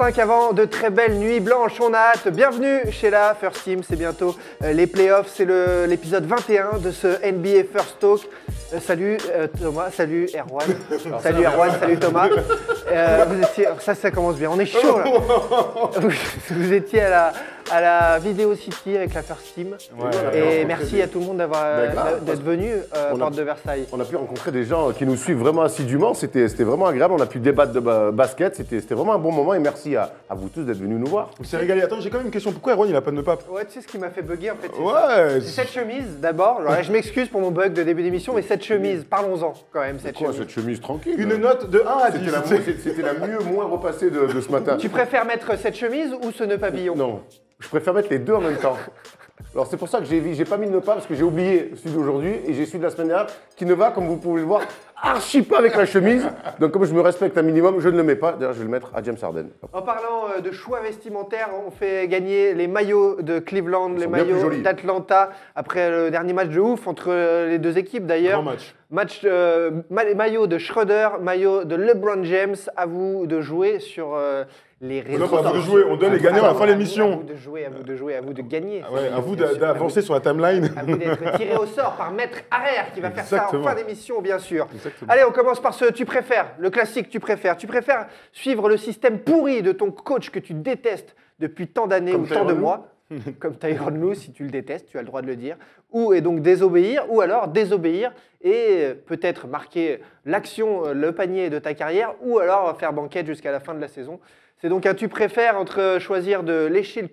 20h05 avant de très belles nuits blanches. On a hâte. Bienvenue chez la First Team. C'est bientôt euh, les playoffs. C'est l'épisode 21 de ce NBA First Talk. Euh, salut euh, Thomas, salut Erwan. salut Erwan, salut Thomas. Euh, vous étiez, ça, ça commence bien. On est chaud là. vous, vous étiez à la, à la Vidéo City avec la First Team. Et merci à tout le monde d'avoir Bah, grave, d'être venu euh, à on a- Porte de Versailles. On a pu rencontrer des gens qui nous suivent vraiment assidûment. C'était c'était vraiment agréable. On a pu débattre de ba- basket. C'était c'était vraiment un bon moment. Et merci à, à vous tous d'être venus nous voir. On s'est régalé. Attends, j'ai quand même une question. Pourquoi Erwan il a pas de pape? Ouais, tu sais ce qui m'a fait bugger en fait c'est ça. Ouais. C'est cette chemise d'abord. Alors, Je m'excuse pour mon bug de début d'émission, mais cette chemise, parlons-en quand même, cette Quoi, chemise. cette chemise tranquille Une note de 1 à 10. C'était la, mieux moins repassée de, de ce matin. Tu préfères mettre cette chemise ou ce nœud papillon? Non, je préfère mettre les deux en même temps. Alors c'est pour ça que j'ai j'ai pas mis de pas parce que j'ai oublié celui d'aujourd'hui et j'ai celui de la semaine dernière qui ne va, comme vous pouvez le voir, archi pas avec la chemise. Donc comme je me respecte un minimum, je ne le mets pas. D'ailleurs, je vais le mettre à James Harden. En parlant euh, de choix vestimentaires, on fait gagner les maillots de Cleveland, les maillots d'Atlanta, après le dernier match de ouf entre euh, les deux équipes d'ailleurs. Grand match. Match, euh, ma- les maillots de Schroeder, maillot de LeBron James. À vous de jouer sur euh, les réseaux. Non, pas à vous de jouer, on donne les gagnants à la fin de À l'émission. vous de jouer, à vous de jouer, à vous de gagner. Ah Ouais, à vous d'avancer sur la timeline. À vous d'être tiré au sort par Maître Arrière qui va faire ça en fin d'émission, bien sûr. Exactement. Allez, on commence par ce tu préfères, le classique tu préfères. Tu préfères suivre le système pourri de ton coach que tu détestes depuis tant d'années ou tant de mois, comme Tyron Lue, si tu le détestes, tu as le droit de le dire, ou et donc désobéir, ou alors désobéir et euh, peut-être marquer l'action, euh, le panier de ta carrière, ou alors faire banquette jusqu'à la fin de la saison. C'est donc un tu préfères entre choisir de lécher le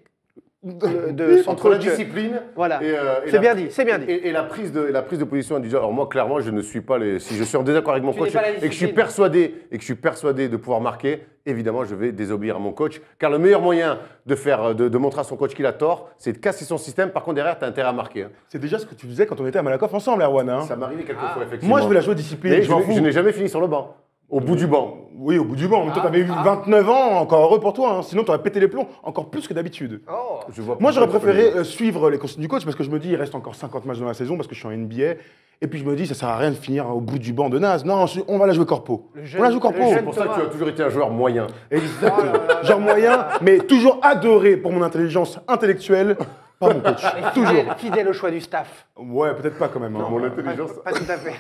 de, de son Entre la discipline Voilà. et, euh, et C'est la- bien dit, c'est bien dit. Et, et la prise de et la prise de position individuelle. Alors moi clairement je ne suis pas les si je suis en désaccord avec mon Tu coach et que je suis persuadé et que je suis persuadé de pouvoir marquer, évidemment je vais désobéir à mon coach car le meilleur moyen de faire de, de montrer à son coach qu'il a tort, c'est de casser son système. Par contre derrière tu as intérêt à marquer. hein. C'est déjà ce que tu faisais quand on était à Malakoff ensemble, Erwan. hein. Ça m'est arrivé quelques fois effectivement. Moi, je veux la jouer discipline. Je n'ai jamais fini sur le banc. Au bout du banc. Oui, au bout du banc. Mais toi, Ah, t'avais eu ah. 29 ans, encore heureux pour toi. hein. Sinon, t'aurais pété les plombs encore plus que d'habitude. Oh. Je vois Moi, j'aurais préféré euh, suivre les consignes du coach parce que je me dis, il reste encore 50 matchs dans la saison parce que je suis en NBA. Et puis je me dis, ça sert à rien de finir au bout du banc de Naz. Non, on va la jouer corpo. Jeune- on la joue corpo. C'est pour ça que tu as toujours été un joueur moyen. Exactement. Genre moyen, mais toujours adoré pour mon intelligence intellectuelle, pas mon coach. toujours. Fidèle, au choix du staff. Ouais, peut-être pas quand même. hein. Mon intelligence. Pas tout à fait.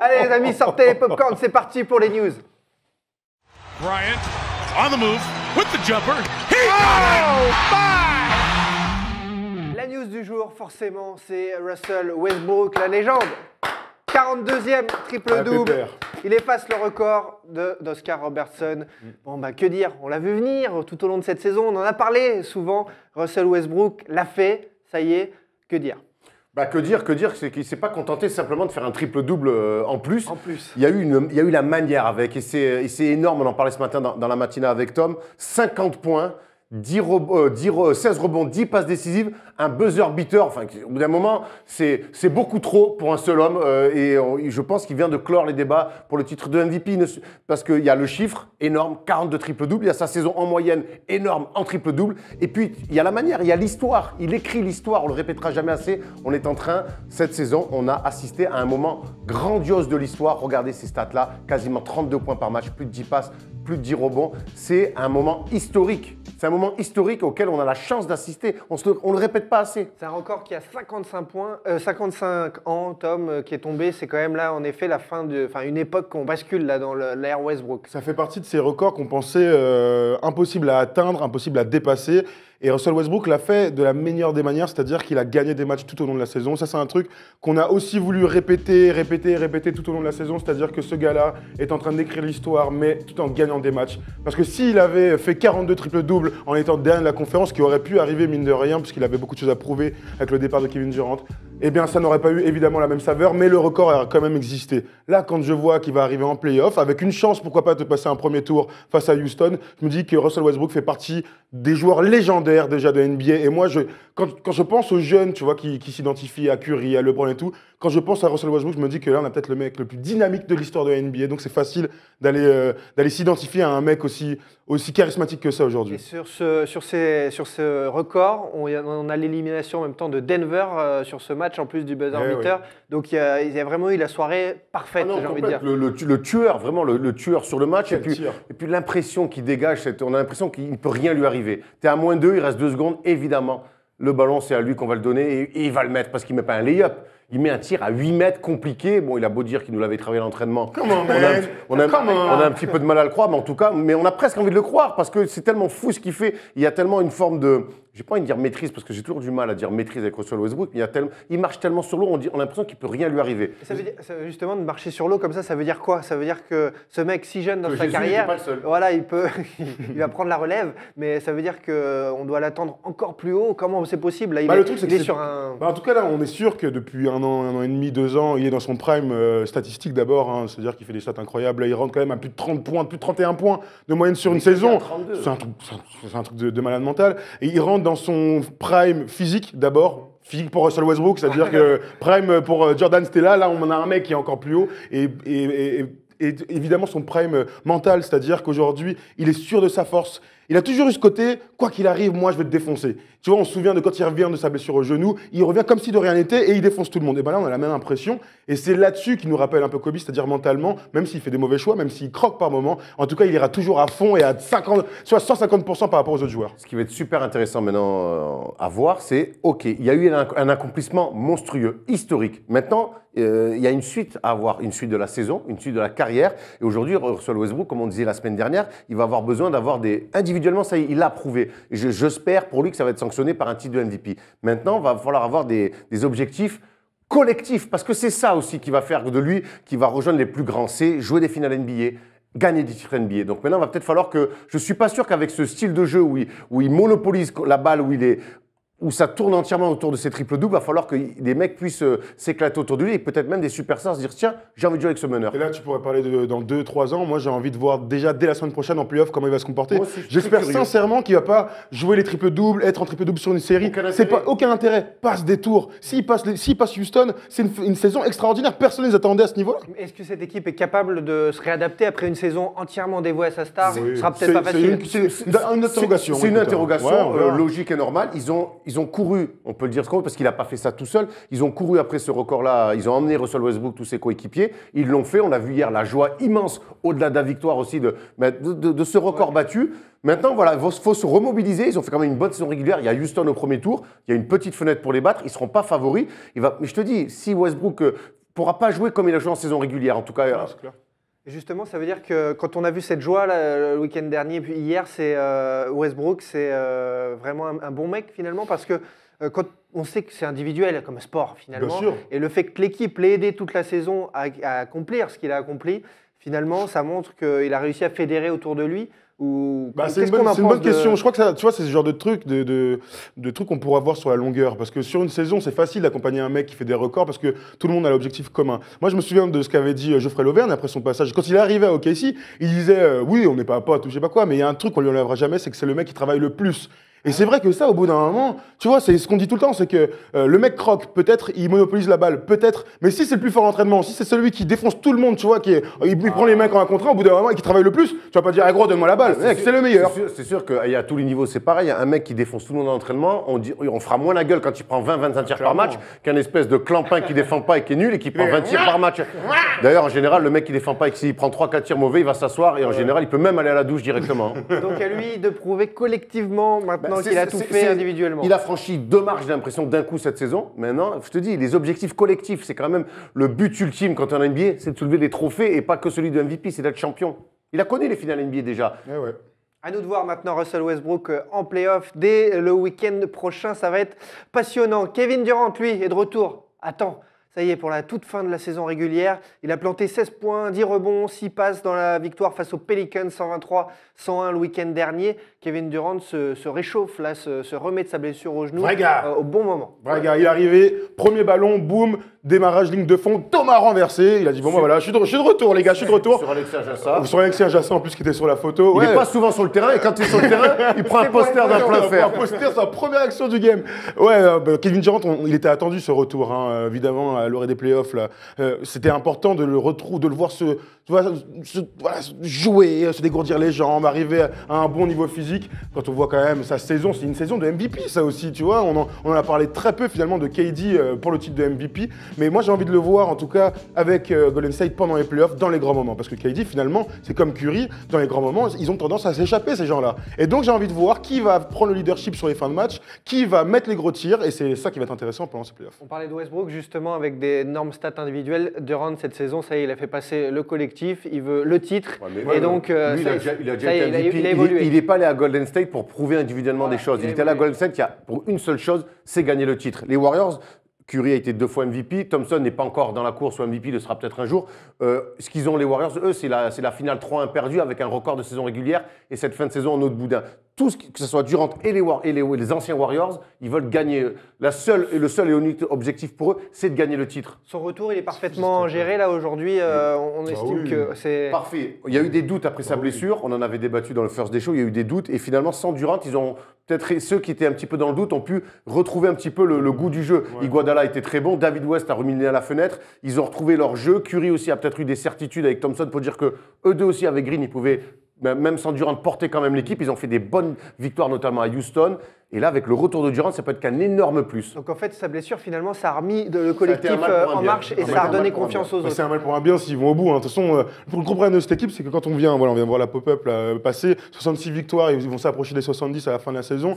Allez les amis, sortez les popcorns, c'est parti pour les news. Bryant on the move with the jumper. He got La news du jour, forcément, c'est Russell Westbrook, la légende. 42e triple-double. Il efface le record d'Oscar Robertson. Bon, bah, que dire On l'a vu venir tout au long de cette saison. On en a parlé souvent. Russell Westbrook l'a fait. Ça y est, que dire? Bah, que dire, que dire, c'est qu'il s'est pas contenté simplement de faire un triple-double euh, en plus. En plus. Il y, a eu une, il y a eu la manière avec, et c'est et c'est énorme, on en parlait ce matin dans, dans la matinée avec Tom, 50 points, 10 rebo- euh, 10 re- 16 rebonds, 10 passes décisives, un buzzer beater, enfin, au bout d'un moment, c'est beaucoup trop pour un seul homme, euh, et je pense qu'il vient de clore les débats pour le titre de MVP, parce qu'il y a le chiffre énorme, 42 triple-double, il y a sa saison en moyenne énorme en triple-double, et puis il y a la manière, il y a l'histoire, il écrit l'histoire, on le répétera jamais assez, on est en train, cette saison, on a assisté à un moment grandiose de l'histoire, regardez ces stats-là, quasiment 32 points par match, plus de 10 passes, plus de 10 rebonds, c'est un moment historique, c'est un moment historique auquel on a la chance d'assister, on ne le répète pas assez. C'est un record qui a 55 points, euh, 55 ans, Tom, euh, qui est tombé. C'est quand même là, en effet, la fin de, enfin, une époque qu'on bascule là dans l'ère Westbrook. Ça fait partie de ces records qu'on pensait euh, impossibles à atteindre, impossibles à dépasser. Et Russell Westbrook l'a fait de la meilleure des manières, c'est-à-dire qu'il a gagné des matchs tout au long de la saison. Ça, c'est un truc qu'on a aussi voulu répéter, répéter, répéter tout au long de la saison. C'est-à-dire que ce gars-là est en train d'écrire l'histoire, mais tout en gagnant des matchs. Parce que s'il avait fait 42 triple-doubles en étant dernier de la conférence, ce qui aurait pu arriver mine de rien, puisqu'il avait beaucoup de choses à prouver avec le départ de Kevin Durant, eh bien, ça n'aurait pas eu évidemment la même saveur, mais le record a quand même existé. Là, quand je vois qu'il va arriver en playoff, avec une chance, pourquoi pas, de passer un premier tour face à Houston, je me dis que Russell Westbrook fait partie des joueurs légendaires déjà de NBA. Et moi, je, quand, quand je pense aux jeunes, tu vois, qui, qui s'identifient à Curry, à LeBron et tout, quand je pense à Russell Westbrook, je me dis que là, on a peut-être le mec le plus dynamique de l'histoire de la NBA. Donc, c'est facile d'aller euh, d'aller s'identifier à un mec aussi, aussi charismatique que ça Et aujourd'hui. sur ce, sur ces, sur ce record, on, a- on a l'élimination en même temps de Denver euh, sur ce match. en plus du buzzer Eh beater. Donc il y, a, il y a vraiment eu la soirée parfaite, Ah non, j'ai envie de dire. Le, le tu- le tueur, vraiment le, le tueur sur le match. Et puis, et puis l'impression qu'il dégage, c'est- on a l'impression qu'il ne peut rien lui arriver. Tu es à moins 2, il reste 2 secondes, évidemment. Le ballon, c'est à lui qu'on va le donner et, il va le mettre parce qu'il ne met pas un lay-up. Il met un tir à 8 mètres compliqué. Bon, il a beau dire qu'il nous l'avait travaillé à l'entraînement. On, on. on a un petit peu de mal à le croire, mais en tout cas, mais on a presque envie de le croire parce que c'est tellement fou ce qu'il fait. Il y a tellement une forme de. J'ai pas envie de dire maîtrise parce que j'ai toujours du mal à dire maîtrise avec Russell Westbrook. mais Il, y a tellement, il marche tellement sur l'eau, on, on a l'impression qu'il peut rien lui arriver. Ça veut dire, ça veut justement, de marcher sur l'eau comme ça, ça veut dire quoi? Ça veut dire que ce mec, si jeune dans Que sa Jésus carrière, n'était pas le seul. voilà, il peut, il va prendre la relève, mais ça veut dire qu'on doit l'attendre encore plus haut. Comment c'est possible? Là, il Bah, est, le truc, c'est il que est sur un. Bah, en tout cas, là, on est sûr que depuis un an, un an et demi, deux ans, il est dans son prime euh, statistique d'abord. hein. C'est-à-dire qu'il fait des stats incroyables. Là, il rentre quand même à plus de 30 points, plus de 31 points de moyenne sur une saison. 32. C'est un truc, c'est un- c'est un truc de, de malade mental. Et il rentre dans son prime physique d'abord. Physique pour Russell Westbrook, c'est-à-dire que prime pour euh, Jordan Stella, là, on en a un mec qui est encore plus haut. Et, et- et- et- évidemment, son prime euh, mental, c'est-à-dire qu'aujourd'hui, il est sûr de sa force. Il a toujours eu ce côté, quoi qu'il arrive, moi je vais te défoncer. Tu vois, on se souvient de quand il revient de sa blessure au genou, il revient comme si de rien n'était et il défonce tout le monde. Et ben là, on a la même impression. Et c'est là-dessus qu'il nous rappelle un peu Kobe, c'est-à-dire mentalement, même s'il fait des mauvais choix, même s'il croque par moment, en tout cas, il ira toujours à fond et à 50, soit 150% par rapport aux autres joueurs. Ce qui va être super intéressant maintenant euh, à voir, c'est OK, il y a eu un, accomplissement monstrueux, historique. Maintenant, il y a une suite à avoir, une suite de la saison, une suite de la carrière. Et aujourd'hui, Russell Westbrook, comme on disait la semaine dernière, il va avoir besoin d'avoir des. Individuellement, ça il l'a prouvé. J'espère pour lui que ça va être sanctionné par un titre de MVP. Maintenant, il va falloir avoir des, objectifs collectifs, parce que c'est ça aussi qui va faire de lui, qui va rejoindre les plus grands, c'est jouer des finales NBA, gagner des titres NBA. Donc maintenant, il va peut-être falloir que. Je suis pas sûr qu'avec ce style de jeu où il monopolise la balle, où il est où ça tourne entièrement autour de ces triples doubles, il va falloir que des mecs puissent euh, s'éclater autour de lui et peut-être même des superstars se dire tiens, j'ai envie de jouer avec ce meneur. Et là, tu pourrais parler de dans 2-3 ans. Moi, j'ai envie de voir déjà dès la semaine prochaine en playoff comment il va se comporter. J'espère sincèrement qu'il va pas jouer les triples doubles, être en triple double sur une série. Aucun C'est intérêt. pas aucun intérêt. Passe des tours. S'il passe, les- passe Houston, c'est une, une saison extraordinaire. Personne ne les attendait à ce niveau-là. Est-ce que cette équipe est capable de se réadapter après une saison entièrement dévouée à sa star? Ce sera peut-être C'est- pas facile. une- C'est une, une interrogation. C'est une hein. interrogation Ouais, euh, logique et normale. Ils ont, ils ont couru, on peut le dire ce qu'on veut, parce qu'il n'a pas fait ça tout seul. Ils ont couru après ce record-là. Ils ont emmené Russell Westbrook, tous ses coéquipiers. Ils l'ont fait. On a vu hier la joie immense, au-delà de la victoire aussi, de, de, de- de ce record battu. Maintenant, voilà, il faut, faut se remobiliser. Ils ont fait quand même une bonne saison régulière. Il y a Houston au premier tour. Il y a une petite fenêtre pour les battre. Ils ne seront pas favoris. Il va, mais je te dis, si Westbrook ne pourra pas jouer comme il a joué en saison régulière, en tout cas, Ouais, clair. Justement, ça veut dire que quand on a vu cette joie là, le week-end dernier, puis hier, c'est euh, Westbrook, c'est euh, vraiment un, un bon mec finalement, parce que euh, quand on sait que c'est individuel comme sport finalement, Bien sûr. et le fait que l'équipe l'ait aidé toute la saison à, à accomplir ce qu'il a accompli, finalement, ça montre qu'il a réussi à fédérer autour de lui. Ou Bah, c'est une bonne, une de- question. Je crois que ça, tu vois, c'est ce genre de truc, de, de, de trucs qu'on pourra voir sur la longueur. Parce que sur une saison, c'est facile d'accompagner un mec qui fait des records parce que tout le monde a l'objectif commun. Moi, je me souviens de ce qu'avait dit euh, Geoffrey Lauvergne après son passage. Quand il est arrivé à OKC, il disait euh, Oui, on n'est pas potes ou je sais pas quoi, mais il y a un truc qu'on lui enlèvera jamais, c'est que c'est le mec qui travaille le plus. Et c'est vrai que ça, au bout d'un moment, tu vois, c'est ce qu'on dit tout le temps, c'est que euh, le mec croque, peut-être il monopolise la balle, peut-être, mais si c'est le plus fort en entraînement, si c'est celui qui défonce tout le monde, tu vois, qui est, il, il prend les mecs en un contre un, au bout d'un moment, et qui travaille le plus, tu vas pas dire, ah gros, donne-moi la balle, mec, sûr- c'est le meilleur. C'est sûr, sûr qu'il y a tous les niveaux, c'est pareil. Il y a un mec qui défonce tout le monde en entraînement, on, dit, on fera moins la gueule quand il prend 20-25 tirs par match qu'un espèce de clampin qui défend pas et qui est nul et qui prend 20 tirs par match. D'ailleurs, en général, le mec qui défend pas et s'il prend 3-4 tirs mauvais, il va s'asseoir et en général, il peut même aller à la douche directement. Donc à lui de prouver collectivement maintenant C'est- qu'il a c'est- tout c'est- fait c'est- individuellement. Il a franchi deux marches, j'ai l'impression, d'un coup cette saison. Maintenant, je te dis, les objectifs collectifs, c'est quand même le but ultime quand on a NBA, c'est de soulever des trophées et pas que celui de MVP, c'est d'être champion. Il a connu les finales NBA déjà. Eh ouais. À nous de voir maintenant Russell Westbrook euh, en playoff dès le week-end prochain. Ça va être passionnant. Kevin Durant, lui, est de retour. Attends, ça y est, pour la toute fin de la saison régulière, il a planté 16 points, 10 rebonds, 6 passes dans la victoire face aux Pelicans 123-101 le week-end dernier. Kevin Durant se, se réchauffe, là, se, se remet de sa blessure au genou Vrai gars. euh, au bon moment. Vrai gars, il est arrivé, premier ballon, boum, démarrage ligne de fond, Thomas renversé. Il a dit bon, bah, voilà, je suis, de, je suis de retour, les gars, je suis de retour. Sur Alexis Ajassa. Sur Alexis Ajassa en plus qui était sur la photo. Il Ouais. n'est pas souvent sur le terrain et quand il est sur le terrain, il prend un poster d'un plein Un fer. poster, c'est la première action du game. Ouais, euh, bah, Kevin Durant, on- il était attendu ce retour, hein, euh, évidemment, à l'orée des playoffs. C'était important de le retrouver, de le voir se, tu vois, se- voilà, se jouer, se dégourdir les jambes, arriver à un bon niveau physique. Quand on voit quand même sa saison, c'est une saison de MVP, ça aussi, tu vois. On en, on en a parlé très peu finalement de KD euh, pour le titre de MVP. Mais moi, j'ai envie de le voir, en tout cas, avec euh, Golden State pendant les playoffs, dans les grands moments. Parce que KD, finalement, c'est comme Curry, dans les grands moments, ils ont tendance à s'échapper, ces gens-là. Et donc, j'ai envie de voir qui va prendre le leadership sur les fins de match, qui va mettre les gros tirs, et c'est ça qui va être intéressant pendant ces playoffs. On parlait de Westbrook justement avec des énormes stats individuelles. Durant cette saison, ça y est, il a fait passer le collectif, il veut le titre. Ouais, mais et donc, euh, lui, il ça- a déjà, il a déjà ça y été est, il a- MVP. il a Il est- évolué. Il n'est pas allé à Golden State pour prouver individuellement Voilà, des choses. il a était allé à. Golden State y a, pour une seule chose, c'est gagner le titre. Les Warriors, Curry a été deux fois MVP. Thompson n'est pas encore dans la course au MVP, le sera peut-être un jour. Euh, ce qu'ils ont, les Warriors, eux, c'est la, c'est la finale 3-1 perdue avec un record de saison régulière et cette fin de saison en autre boudin. Tout ce qui- que ce soit Durant et les, War- et les, les anciens Warriors, ils veulent gagner. La seule, et le seul et unique objectif pour eux, c'est de gagner le titre. Son retour, il est parfaitement géré là aujourd'hui. euh, on Bah estime oui. que c'est. Parfait. Il y a eu des doutes après sa blessure. On en avait débattu dans le first day show. Il y a eu des doutes. Et finalement, sans Durant, ils ont peut-être ceux qui étaient un petit peu dans le doute ont pu retrouver un petit peu le, le goût du jeu. Iguodala était très bon. David West a nez à la fenêtre. Ils ont retrouvé leur jeu. Curry aussi a peut-être eu des certitudes avec Thompson pour dire que eux deux aussi avec Green, ils pouvaient même sans Durant porter quand même l'équipe. Ils ont fait des bonnes victoires, notamment à Houston. Et là, avec le retour de Durant, ça peut être qu'un énorme plus. Donc en fait, sa blessure, finalement, ça a remis le collectif euh, pour en marche et Ça a redonné pour confiance aux Bah, autres. c'est un mal pour un bien s'ils vont au bout. hein. De toute façon, euh, le gros problème de cette équipe, c'est que quand on vient, voilà, on vient voir la pop-up euh, passer, 66 victoires, ils vont s'approcher des 70 à la fin de la saison.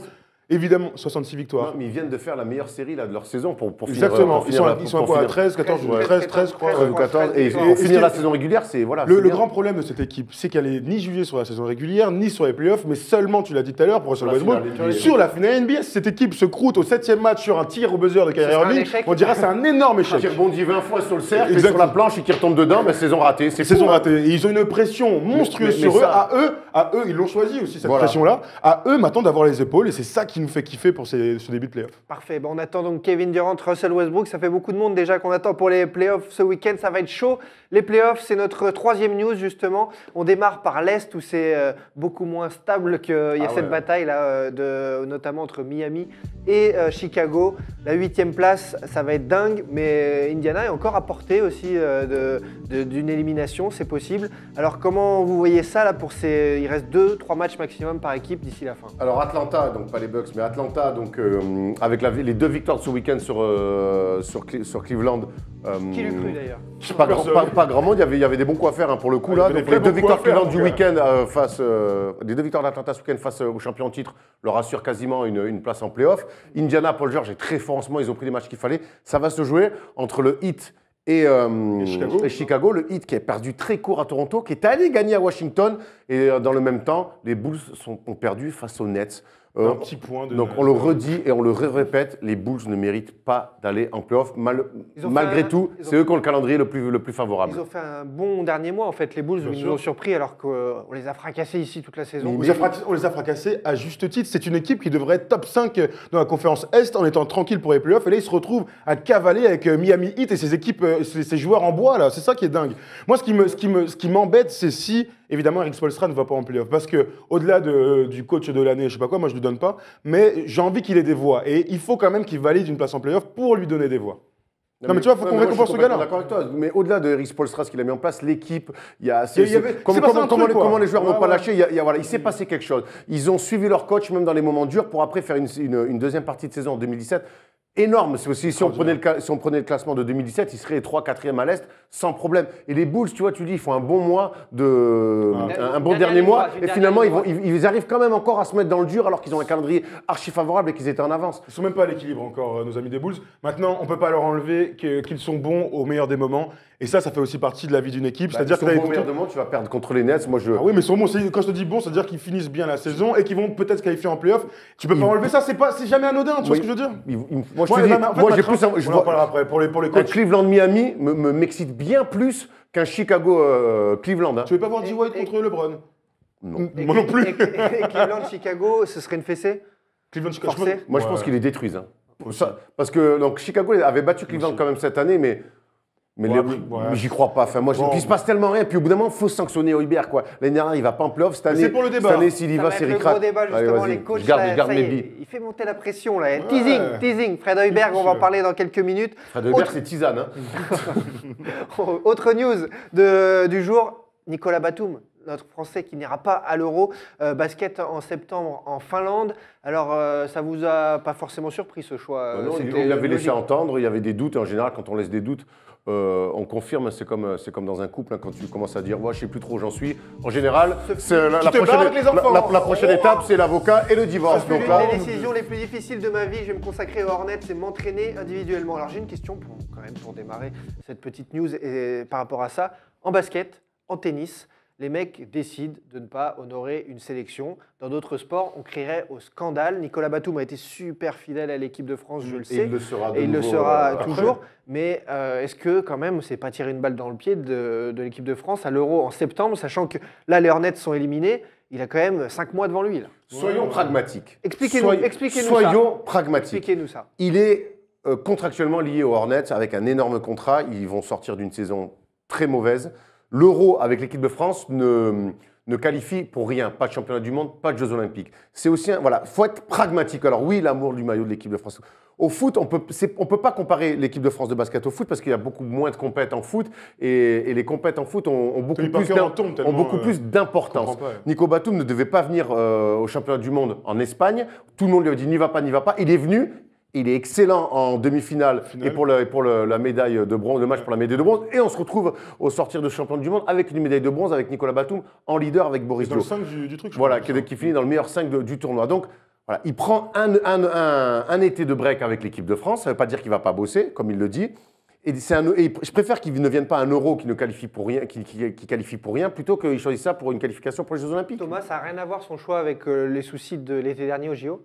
Évidemment, 66 victoires. Non, mais ils viennent de faire la meilleure série là, de leur saison pour, pour finir. Exactement. pour Ils finir sont, à- ils sont pour à finir- 13, 14, Ouais. 13, 13, je crois. 13 ou 14. Et, Et- et et- pour finir la saison régulière, c'est voilà. Le, grand problème de cette équipe, c'est qu'elle est ni jugée sur la saison régulière, ni sur les playoffs, mais seulement, tu l'as dit tout à l'heure, pour Russell la Westbrook, sur la finale NBA. Cette équipe se croûte au septième match sur un tir au buzzer de Kyrie Irving, on dirait que c'est un énorme échec. Qui rebondit 20 fois sur le cercle, et sur Exactement. la planche et qui retombe dedans, ben, saison ratée. C'est Saison hein. ratée. Et ils ont une pression monstrueuse mais- mais sur eux. À eux, à eux, ils l'ont choisi aussi cette pression-là. À eux maintenant d'avoir les épaules, et c'est ça qui nous fait kiffer pour ces- ce début de playoff. Parfait. Bon, on attend donc Kevin Durant, Russell Westbrook. Ça fait beaucoup de monde déjà qu'on attend pour les playoffs ce week-end. Ça va être chaud. Les playoffs, c'est notre troisième news justement. On démarre par l'Est où c'est euh, beaucoup moins stable qu'il y a Ah cette ouais. bataille là, euh, de, notamment entre Miami et euh, Chicago. La huitième place, ça va être dingue, mais Indiana est encore à portée aussi euh, d'une élimination, c'est possible. Alors comment vous voyez ça là pour ces... Il reste deux, trois matchs maximum par équipe d'ici la fin? Alors Atlanta, donc pas les Bucks, mais Atlanta, donc euh, avec la- les deux victoires de ce week-end sur, euh, sur, Cle- sur Cleveland. euh, Qui l'eût cru d'ailleurs pas grand, Personne. pas- pas grand monde, il y avait, il y avait des bons coups à faire hein, pour le coup Ah, là. Donc, les deux victoires Cleveland du week-end euh, face, euh, les deux victoires d'Atlanta ce week-end face euh, au champion en titre leur assurent quasiment une, une place en playoff. Indiana, Paul George est très fort en ce moment, ils ont pris les matchs qu'il fallait. Ça va se jouer entre le Heat et, euh, Et Chicago. et Chicago. Le Heat qui a perdu très court à Toronto, qui est allé gagner à Washington. Et dans le même temps, les Bulls sont, ont perdu face aux Nets. Euh, Un petit point de. donc on le redit et on le répète, les Bulls ne méritent pas d'aller en playoff. Mal- malgré un- tout, c'est eux qui ont le calendrier le plus, le plus favorable. Ils ont fait un bon dernier mois en fait, les Bulls, Bien ils sûr. nous ont surpris alors qu'on les a fracassés ici toute la saison. On les, a frac- on les a fracassés à juste titre. C'est une équipe qui devrait être top 5 dans la conférence Est en étant tranquille pour les playoffs. Et là, ils se retrouvent à cavaler avec euh, Miami Heat et ses équipes, euh, ses, ses joueurs en bois. là. C'est ça qui est dingue. Moi, ce qui me, ce qui me, ce qui m'embête, c'est si, évidemment, Eric Spoelstra ne va pas en playoff. Parce que, au-delà de- du coach de l'année, je sais pas quoi, moi, je lui donne pas. Mais j'ai envie qu'il ait des voix. Et il faut quand même qu'il valide une place en playoff pour lui donner des voix. Non, mais tu vois, faut qu'on récompense ce gars-là. D'accord avec toi. Mais au-delà de Eric Spoelstra, ce qu'il a mis en place, l'équipe, il y a. Y avait- comment, comment- un comment truc, les, quoi. comment les joueurs Ouais, n'ont pas ouais. lâché il, y a- il y a- voilà, il s'est passé quelque chose. Ils ont suivi leur coach, même dans les moments durs, pour après faire une, une- une deuxième partie de saison en 2017. Énorme. C'est aussi, si, on prenait le, si on prenait le classement de 2017, ils seraient 3 4e à l'Est sans problème. Et les Bulls, tu vois, tu dis, ils font un bon mois, de, Ah. un, un bon dernier mois. Et finalement, ils, ligne vont, ils, ils arrivent quand même encore à se mettre dans le dur alors qu'ils ont un calendrier archi favorable et qu'ils étaient en avance. Ils sont même pas à l'équilibre encore, euh, nos amis des Bulls. Maintenant, on peut pas leur enlever qu'ils sont bons au meilleur des moments. Et ça, ça fait aussi partie de la vie d'une équipe. Bah, C'est-à-dire que meilleur de monde, tu vas perdre contre les Nets. Moi, je. Ah oui, mais Quand je te dis bon, c'est-à-dire qu'ils finissent bien la saison et qu'ils vont peut-être se qualifier en playoff. Tu peux pas enlever ça. C'est pas, c'est jamais anodin. Tu vois ce que je veux dire Il- il- moi, je Ouais, te dis, en fait, moi, ma j'ai crainte- plus. un- je on en vois- parlera après. Pour les, pour les un coachs. Cleveland-Miami me, me- m'excite bien plus qu'un Chicago-Cleveland. Tu veux pas voir D. Et- White et- contre LeBron non. Et Moi non plus. Et, et Cleveland, Chicago, ce serait une fessée Cleveland, Chicago. Forcé Moi, je pense qu'ils les détruisent. hein. Parce que donc, Chicago avait battu Cleveland quand même cette année, mais. Mais Ouais, ouais. mais j'y crois pas. Enfin, moi, Bon. il se passe tellement rien. Puis au bout d'un moment, il faut sanctionner Hubert. Quoi. L'année dernière, il va pas en playoff. Cette année, c'est pour le débat. Cette année, s'il y Ça va, va c'est ricrac. gros débat Allez, justement, vas-y. les coachs. Je garde, là, je garde mes est, billes. il fait monter la pression là. Teasing, teasing. Fred Heuberg, on va en parler dans quelques minutes. Fred Autre- c'est tisane. hein. Autre news de- du jour, Nicolas Batum, notre Français qui n'ira pas à l'Euro, euh, basket en septembre en Finlande. Alors, euh, ça vous a pas forcément surpris ce choix Bah non, euh, il l'avait laissé entendre, il y avait des doutes. Et en général, quand on laisse des doutes, euh, on confirme. C'est comme, c'est comme dans un couple, hein, quand tu commences à dire, moi, je sais plus trop où j'en suis. En général, c'est la, la prochaine, la- la- prochaine étape, c'est l'avocat et le divorce. Donc l'une là, des décisions les plus difficiles de ma vie, je vais me consacrer aux Hornets, c'est m'entraîner individuellement. Alors j'ai une question pour, quand même pour démarrer cette petite news et par rapport à ça. En basket, en tennis, les mecs décident de ne pas honorer une sélection. Dans d'autres sports, on crierait au scandale. Nicolas Batum a été super fidèle à l'équipe de France, je le et sais. il le sera. de Et il le sera après. toujours. Mais euh, est-ce que, quand même, c'est pas tirer une balle dans le pied de, de l'équipe de France à l'Euro en septembre, sachant que là, les Hornets sont éliminés Il a quand même 5 mois devant lui. là. Soyons pragmatiques. Expliquez-nous- expliquez-nous Soyons pragmatiques. Expliquez-nous ça. Il est euh, contractuellement lié aux Hornets avec un énorme contrat. Ils vont sortir d'une saison très mauvaise. L'Euro avec l'équipe de France ne, ne qualifie pour rien. Pas de championnat du monde, pas de Jeux Olympiques. C'est aussi un. Voilà, faut être pragmatique. Alors, oui, l'amour du maillot de l'équipe de France. Au foot, on peut, on peut pas comparer l'équipe de France de basket au foot parce qu'il y a beaucoup moins de compètes en foot et, et les compètes en foot ont, ont beaucoup plus tombe ont beaucoup euh, plus d'importance. ouais. Nico Batum ne devait pas venir euh, au championnat du monde en Espagne. Tout le monde lui a dit n'y va pas, n'y va pas. Il est venu. Il est excellent en demi-finale Finale. et pour, le, et pour le- la médaille de bronze, le match pour la médaille de bronze. Et on se retrouve au sortir de champion du monde avec une médaille de bronze avec Nicolas Batum en leader avec Boris Dans le Dio. 5 du, du truc, je Voilà, crois. qui, qui finit dans le meilleur 5 de- du tournoi. Donc, voilà, il prend un, un- un- un été de break avec l'équipe de France. Ça ne veut pas dire qu'il ne va pas bosser, comme il le dit. Et, c'est un- et je préfère qu'il ne vienne pas à un euro qui ne qualifie pour rien, qui, qui- qui qualifie pour rien, plutôt qu'il choisisse ça pour une qualification pour les Jeux Olympiques. Thomas, ça n'a rien à voir son choix avec euh, les soucis de l'été dernier au JO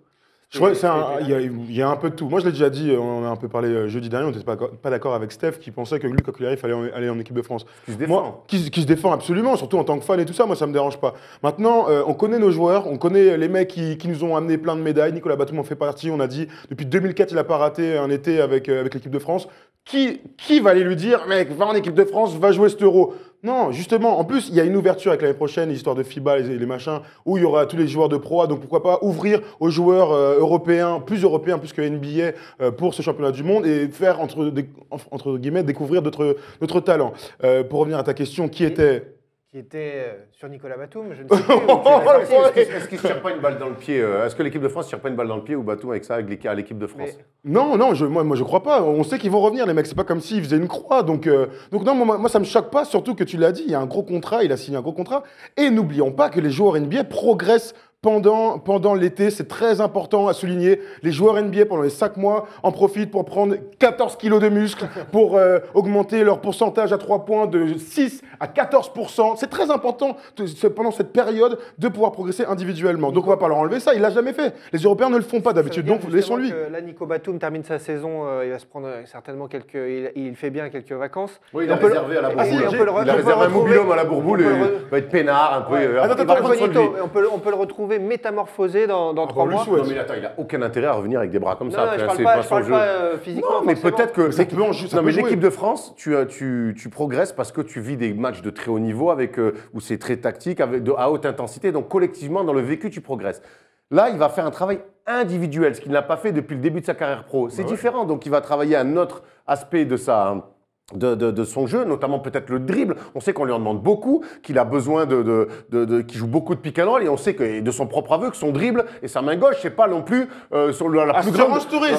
Je crois que c'est un- il y, a- il y a un peu de tout. Moi, je l'ai déjà dit, on en a un peu parlé euh, jeudi dernier, on n'était pas, pas d'accord avec Steph qui pensait que quand il fallait en- aller en équipe de France. Qui se défend. Moi, qui, se- qui se défend absolument, surtout en tant que fan et tout ça, moi ça me dérange pas. Maintenant, euh, on connaît nos joueurs, on connaît les mecs qui, qui nous ont amené plein de médailles. Nicolas Batum en fait partie, on a dit, depuis 2004, il n'a pas raté un été avec, euh, avec l'équipe de France. Qui, va aller lui dire, mec, va en équipe de France, va jouer cet euro Non, justement, en plus, il y a une ouverture avec l'année prochaine, histoire de FIBA, les, les machins, où il y aura tous les joueurs de pro, donc pourquoi pas ouvrir aux joueurs euh, européens, plus européens, plus que NBA, euh, pour ce championnat du monde et faire, entre, guillemets, découvrir d'autres talents. Euh, pour revenir à ta question, qui était Qui était euh, sur Nicolas Batum, je ne sais plus. Est-ce qu'il se tire pas une balle dans le pied euh, Est-ce que l'équipe de France ne tire pas une balle dans le pied ou Batum avec ça avec l'équipe- à l'équipe de France? Mais- Non, non, je, moi, moi je crois pas. On sait qu'ils vont revenir, les mecs. C'est pas comme s'ils faisaient une croix. Donc, euh, donc non, moi, moi, ça me choque pas. Surtout que tu l'as dit, il y a un gros contrat, il a signé un gros contrat. Et n'oublions pas que les joueurs NBA progressent pendant, pendant l'été. C'est très important à souligner. Les joueurs NBA pendant les 5 mois en profitent pour prendre 14 kilos de muscles, pour euh, augmenter leur pourcentage à 3 points de 6 à 14% C'est très important de- pendant cette période de pouvoir progresser individuellement. Donc on va pas leur enlever ça. Il l'a jamais fait. Les Européens ne le font pas d'habitude. Donc laissons-lui. Là, Nico Batum termine sa saison, euh, il va se prendre euh, certainement quelques. Il, il fait bien quelques vacances. Oui, il a on peut le- réservé à la et bourboule. Il a réservé un retrouver- mobilhome à la bourboule et il va être peinard un peu. On peut le retrouver métamorphosé dans, dans Ah, trois bah, lui mois. souhaite. Non mais attends, il a aucun intérêt à revenir avec des bras comme Non, ça. non, je parle pas, je son parle jeu. pas euh, physiquement. Non, mais peut-être que. Ça peut non, peut mais l'équipe de France, tu, as- tu, tu progresses parce que tu vis des matchs de très haut niveau avec, euh, où c'est très tactique, avec de, à haute intensité. Donc, collectivement, dans le vécu, tu progresses. Là, il va faire un travail individuel, ce qu'il n'a pas fait depuis le début de sa carrière pro. C'est Bah ouais. différent. Donc, il va travailler un autre aspect de sa. De, de- de son jeu, notamment peut-être le dribble. On sait qu'on lui en demande beaucoup, qu'il a besoin de, de, de- de- qu'il joue beaucoup de pick and roll, et on sait que de son propre aveu que son dribble et sa main gauche, c'est pas non plus euh, sur la plus grande.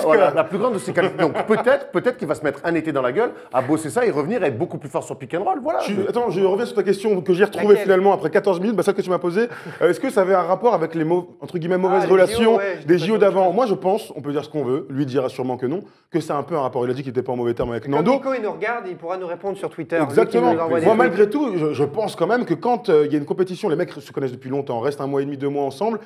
Voilà, la plus grande de ses qualités. Donc peut-être, peut-être qu'il va se mettre un été dans la gueule, à bosser ça et revenir et être beaucoup plus fort sur pick and roll. Voilà. Je- attends, je reviens sur ta question que j'ai retrouvée Laquelle finalement après 14 minutes, bah, celle que tu m'as posée. Euh, Est-ce que ça avait un rapport avec les entre guillemets mauvaises Ah, relations JO, ouais, j'étais des JO d'avant? Moi, je pense, on peut dire ce qu'on veut. Lui dira sûrement que non, que c'est un peu un rapport. Il a dit qu'il n'était pas en mauvais terme avec Nando. Nico, il nous regarde, il pourra nous répondre sur Twitter. Exactement. Moi, malgré tout, je, je pense quand même que quand euh, il y a une compétition, les mecs se connaissent depuis longtemps, restent un mois et demi, deux mois ensemble.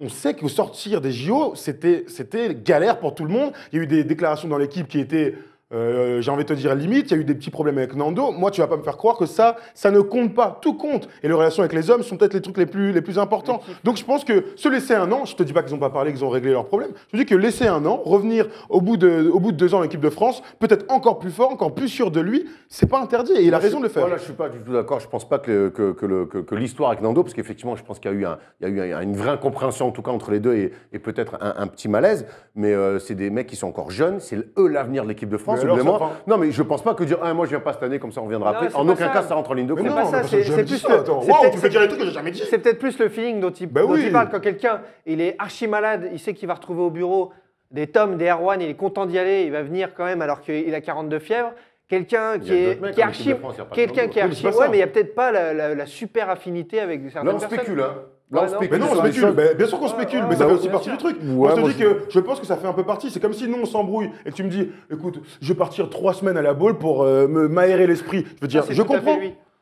On sait qu'au sortir des JO, c'était c'était galère pour tout le monde. Il y a eu des déclarations dans l'équipe qui étaient Euh, J'ai envie de te dire limite, il y a eu des petits problèmes avec Nando. Moi, tu vas pas me faire croire que ça, ça ne compte pas. Tout compte. Et les relations avec les hommes sont peut-être les trucs les plus, les plus importants. Donc je pense que se laisser un an, je te dis pas qu'ils n'ont pas parlé, qu'ils ont réglé leurs problèmes. Je te dis que laisser un an, revenir au bout de, au bout de deux ans en équipe de France, peut-être encore plus fort, encore plus sûr de lui, c'est pas interdit. Et il a raison de le faire. Voilà, je suis pas du tout d'accord. Je pense pas que, que, que le- que- que l'histoire avec Nando, parce qu'effectivement, je pense qu'il y a eu, un- il y a eu un- une vraie incompréhension, en tout cas, entre les deux et, et peut-être un, un petit malaise. Mais euh, c'est des mecs qui sont encore jeunes. C'est eux l'avenir de l'équipe de France. Alors, non, mais je pense pas que dire, ah, moi, je viens pas cette année, comme ça, on reviendra Non, après. En aucun ça. cas, ça rentre en ligne de Mais compte. C'est plus ça, le- attends. c'est peut-être- tu peux dire des trucs que j'ai jamais dit. C'est peut-être plus le feeling dont il, dont oui. il parle quand quelqu'un il est archi malade, il sait qu'il va retrouver au bureau des Tom, des Erwan, il est content d'y aller, il va venir quand même alors qu'il a 42 fièvre. Quelqu'un Il y qui est, qui archi, quelqu'un qui est archi, ouais, mais il y a peut-être pas la, super affinité avec certaines Là, on spécule, hein. Là, Ouais, on non. spécule Mais non, on spécule. bien sûr qu'on spécule, mais ça fait aussi partie sûr. du truc. Ouais, moi, je te moi, dis je- que je pense que ça fait un peu partie. C'est comme si nous, on s'embrouille et que tu me dis, écoute, je vais partir trois semaines à la boule pour euh, me m'aérer l'esprit. Je veux dire, Ah, je comprends.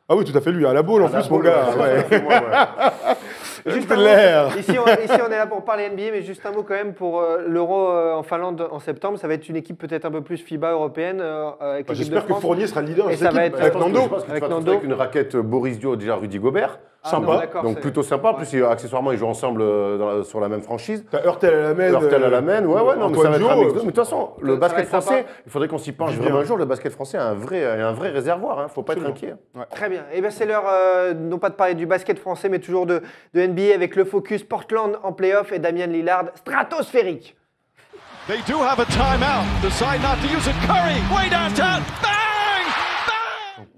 Ah oui, tout à fait lui, à la boule en plus, mon gars. ouais. Juste de un mot. l'air. Ici on, ici, on est là pour parler NBA, mais juste un mot quand même pour euh, l'Euro euh, en Finlande en septembre. Ça va être une équipe peut-être un peu plus FIBA européenne euh, avec Bah, de J'espère que. Fournier sera leader de Et cette ça va équipe, être- avec Nando. Je pense que tu Avec vas Nando. avec une raquette Boris Dio, déjà Rudy Gobert. Ah, Sympa. non, Donc plutôt sympa. En plus, ils- accessoirement, ils jouent ensemble euh, dans la- sur la même franchise. T'as Hurtel à la main. Hurtel à la main, ouais, ouais, non, mais ça va être un mix de- Mais de toute façon, le Ça va basket être sympa. français, il faudrait qu'on s'y penche vraiment un jour. Le basket français a un vrai, a un vrai réservoir, hein. faut pas être inquiet. Très bien. Et bien c'est l'heure, euh, non pas de parler du basket français, mais toujours de, de NBA avec le focus Portland en playoff et Damian Lillard stratosphérique. They do have a timeout. Decide not to use it. Curry, way downtown. Bang!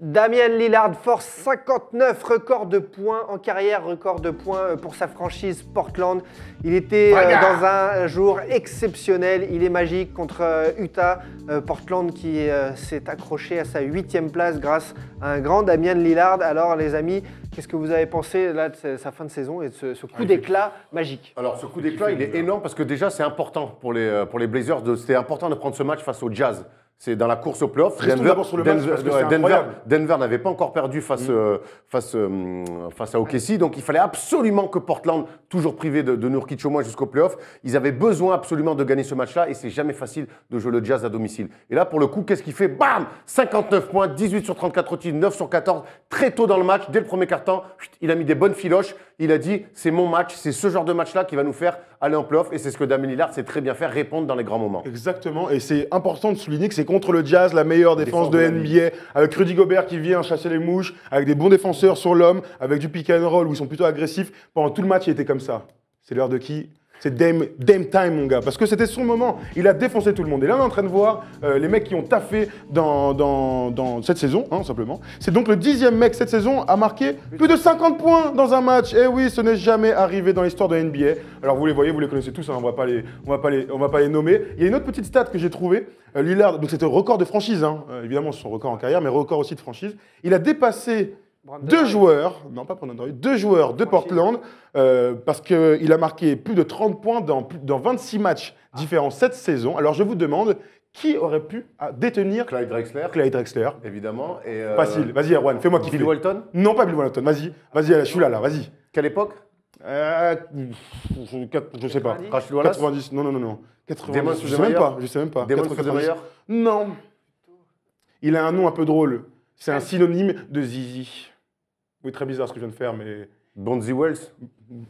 Bang! Damian Lillard force 59 records de points en carrière, record de points euh, pour sa franchise Portland. Il était euh, dans un jour exceptionnel, il est magique contre euh, Utah. Euh, Portland qui euh, s'est accroché à sa huitième place grâce à un grand Damian Lillard. Alors les amis, qu'est-ce que vous avez pensé là de sa- fin de saison et de ce, ce coup d'éclat magique? Alors ce coup d'éclat, il est énorme parce que déjà c'est important pour les, pour les Blazers. de- C'était important de prendre ce match face au Jazz. C'est dans la course au playoff. Restons d'abord sur le match, parce que c'est Denver. Denver n'avait pas encore perdu face, euh, face, euh, face à OKC. Donc il fallait absolument que Portland, toujours privé de, de Nurkic au moins jusqu'au playoff, ils avaient besoin absolument de gagner ce match-là. Et c'est jamais facile de jouer le Jazz à domicile. Et là, pour le coup, qu'est-ce qu'il fait? Bam 59 points, 18 sur 34 au tir, 9 sur 14. Très tôt dans le match, dès le premier quart-temps, il a mis des bonnes filoches. Il a dit c'est mon match, c'est ce genre de match-là qui va nous faire aller en playoff. Et c'est ce que Damien Lillard sait très bien faire, répondre dans les grands moments. Exactement, et c'est important de souligner que c'est contre le Jazz, la meilleure défense, Défense de de NBA, avec Rudy Gobert qui vient chasser les mouches, avec des bons défenseurs sur l'homme, avec du pick and roll où ils sont plutôt agressifs. Pendant tout le match, il était comme ça. C'est l'heure de qui? C'est Dame, Time, mon gars, parce que c'était son moment. Il a défoncé tout le monde. Et là, on est en train de voir euh, les mecs qui ont taffé dans, cette saison, hein, simplement. C'est donc le dixième mec cette saison à marquer plus de 50 points dans un match. Et oui, ce n'est jamais arrivé dans l'histoire de NBA. Alors vous les voyez, vous les connaissez tous, hein, on on va pas les, va nommer. Il y a une autre petite stat que j'ai trouvée. Euh, Lillard, donc c'était un record de franchise, hein, euh, évidemment son record en carrière, mais record aussi de franchise. Il a dépassé Brandon deux Roy. joueurs, non pas Brandon Roy, deux joueurs de. Portland, euh, parce qu'il a marqué plus de 30 points dans, dans 26 matchs différents cette saison. Alors je vous demande, qui aurait pu ah, détenir Clyde Drexler, Clyde Drexler évidemment. Et, euh, Facile, vas-y Erwan, fais-moi kiffer. Bill Walton Non, pas Bill Walton, vas-y, vas-y, je suis là, là, vas-y. Quelle époque? Euh, je, quatre- je sais pas. 90? Rachid Wallace? 90, non, non, non, non. 90, Damon je sais Stoudemire même pas, je sais même pas. Damon 90. Stoudemire Non. Il a un nom un peu drôle. C'est un synonyme de Zizi. Oui, très bizarre ce que je viens de faire, mais... Bonzi Wells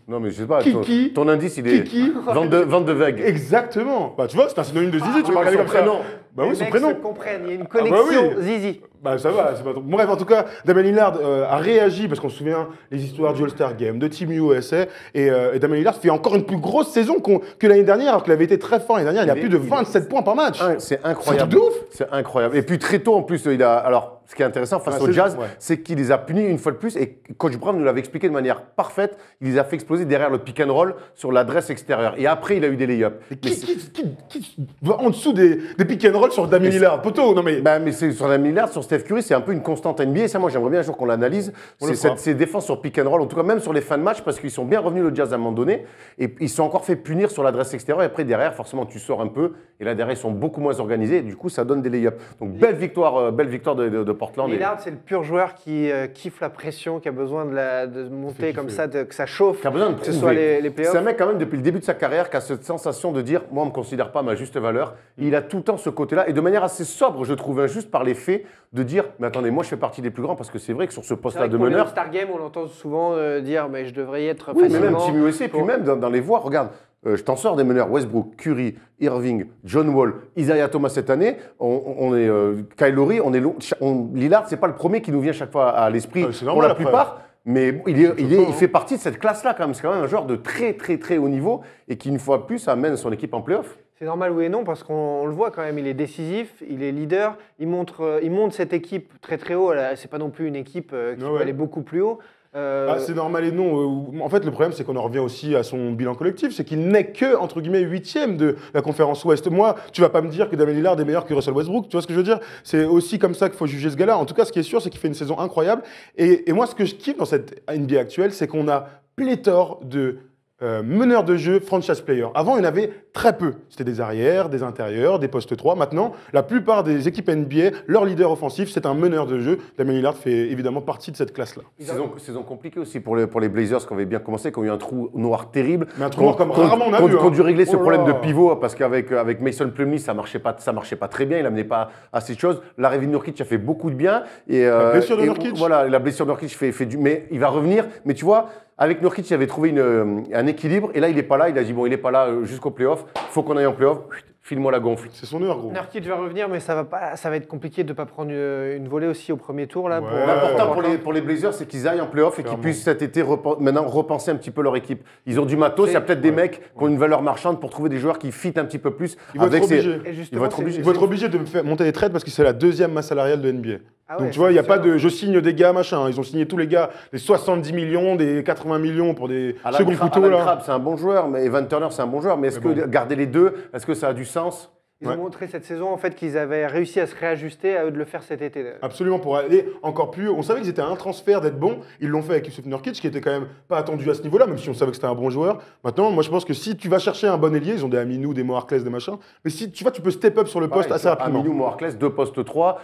Non, mais je sais pas. Kiki. Ton, ton indice, il est. Kiki Vente de, vente de vague. Exactement. Bah, tu vois, c'est un synonyme de Zizi, tu m'as regardé ça. Bah oui, son prénom. se comprennent, il y a une bah connexion oui. zizi. Bah ça va, c'est pas trop. Bref, en tout cas, Damien Lillard euh, a réagi parce qu'on se souvient les histoires du All-Star Game, de Team USA, et, euh, et Damien Lillard fait encore une plus grosse saison que l'année dernière, alors qu'il avait été très fort l'année dernière. Il, a plus de il est- 27 points par match. Ah, C'est incroyable. C'est ouf. C'est incroyable. Et puis très tôt en plus, il a. Alors, ce qui est intéressant face Ouais, au Jazz, ouais. c'est qu'il les a punis une fois de plus. Et Coach Brown nous l'avait expliqué de manière parfaite. Il les a fait exploser derrière le pick and roll sur l'adresse extérieure. Et après, il a eu des lay-ups. Qui, qui, qui, qui va en dessous des, des pick and roll? Sur Damien Lillard Poteau, non mais. Bah, mais c'est sur la Lillard, sur Steph Curry, c'est un peu une constante NBA. Ça, moi, j'aimerais bien un jour qu'on l'analyse. C'est cette- ces défenses sur pick and roll, en tout cas même sur les fins de match, parce qu'ils sont bien revenus le Jazz à un moment donné. Et ils se sont encore fait punir sur l'adresse extérieure. Et après, derrière, forcément, tu sors un peu. Et là, derrière, ils sont beaucoup moins organisés. Et du coup, ça donne des lay-ups. Donc, belle victoire, euh, belle victoire de, de- de Portland. Et- Lillard, c'est le pur joueur qui euh, kiffe la pression, qui a besoin de, la, de monter comme ça, de- que ça chauffe, qui a besoin de que ce prouver. soit les, les playoffs. C'est un mec quand même depuis le début de sa carrière qui a cette sensation de dire moi on me considère pas à ma juste valeur. Il a tout le temps ce côté côté-là, et de manière assez sobre, je trouve injuste par les faits, de dire Mais attendez, moi je fais partie des plus grands, parce que c'est vrai que sur ce poste-là de meneur, All-Star Game, on entend souvent euh, dire mais je devrais y être Oui, mais même. Team USA, puis pour- même dans, dans les voies, regarde, euh, je t'en sors des meneurs Westbrook, Curry, Irving, John Wall, Isaiah Thomas cette année. On, on est euh, Kyle Lowry, on est lo- on- Lillard, c'est pas le premier qui nous vient chaque fois à l'esprit Ah, pour la après. plupart. Mais bon, il, est- il, est- pas, il hein. fait partie de cette classe-là quand même. C'est quand même un joueur de très très très haut niveau et qui une fois de plus amène son équipe en playoff. C'est normal oui et non parce qu'on on le voit quand même, il est décisif, il est leader, il montre, euh, il monte cette équipe très très haut. C'est pas non plus une équipe euh, qui peut ouais. aller beaucoup plus haut. Euh, Ah, c'est normal et non. En fait, le problème, c'est qu'on en revient aussi à son bilan collectif. C'est qu'il n'est que, entre guillemets, huitième de la conférence Ouest. Moi, tu vas pas me dire que Damien Lillard est meilleur que Russell Westbrook. Tu vois ce que je veux dire? C'est aussi comme ça qu'il faut juger ce gars-là. En tout cas, ce qui est sûr, c'est qu'il fait une saison incroyable. Et, et moi, ce que je kiffe dans cette NBA actuelle, c'est qu'on a pléthore de euh, meneurs de jeu, franchise players. Avant, il y en avait très peu. C'était des arrières, des intérieurs, des postes 3. Maintenant, la plupart des équipes NBA, leur leader offensif, c'est un meneur de jeu. Damien Lillard fait évidemment partie de cette classe-là. Ont- Saison, saison compliquée aussi pour les, pour les Blazers qui avaient bien commencé, qui ont eu un trou noir terrible. Mais un trou noir comme rarement on a vu, qu'on hein. dû régler ce Oh problème de pivot parce qu'avec avec Mason Plumlee, ça marchait pas, ça marchait pas très bien. Il amenait pas assez de choses. L'arrivée de Nurkic a fait beaucoup de bien. Et, euh, blessure de Nurkic. Voilà, la blessure de Nurkic fait, fait du. Mais il va revenir. Mais tu vois, avec Nurkic, il avait trouvé une, un équilibre. Et là, il est pas là. Il a dit bon, il est pas là euh, jusqu'au playoff. Faut qu'on aille en playoff. File-moi la gonfle. C'est son heure, gros. Nurkic va revenir, mais ça va pas, ça va être compliqué de ne pas prendre une, une volée aussi au premier tour là. Ouais. pour- L'important pour- les, pour les Blazers, c'est qu'ils aillent en playoff et qu'ils puissent cet été repen- maintenant repenser un petit peu leur équipe. Ils ont du matos, il y a peut-être des mecs qui ont une valeur marchande pour trouver des joueurs qui fit un petit peu plus. Ils vont être ces- obligés. Ils vont être de me faire monter les trades parce que c'est la deuxième masse salariale de NBA. Ah ouais, Donc tu vois, il n'y a pas de je signe des gars, machin. Ils ont signé tous les gars, des 70 millions, des 80 millions pour des Alan second Cra- couteaux Alan là. Crabbe, c'est un bon joueur, mais Evan Turner, c'est un bon joueur. Mais est-ce Mais que bon. garder les deux, est-ce que ça a du sens? Ils Ouais. ont montré cette saison en fait qu'ils avaient réussi à se réajuster, à eux de le faire cet été. Absolument, pour aller encore plus haut. On savait qu'ils étaient à un transfert d'être bons. Ils l'ont fait avec Yusuf Nurkic, qui était quand même pas attendu à ce niveau-là, même si on savait que c'était un bon joueur. Maintenant, moi, je pense que si tu vas chercher un bon ailier, ils ont des Aminou, des Mo Harkless, des machins. Mais si tu vois, tu peux step up sur le poste Pareil, assez rapidement. Aminou, Mo Harkless, deux postes 3.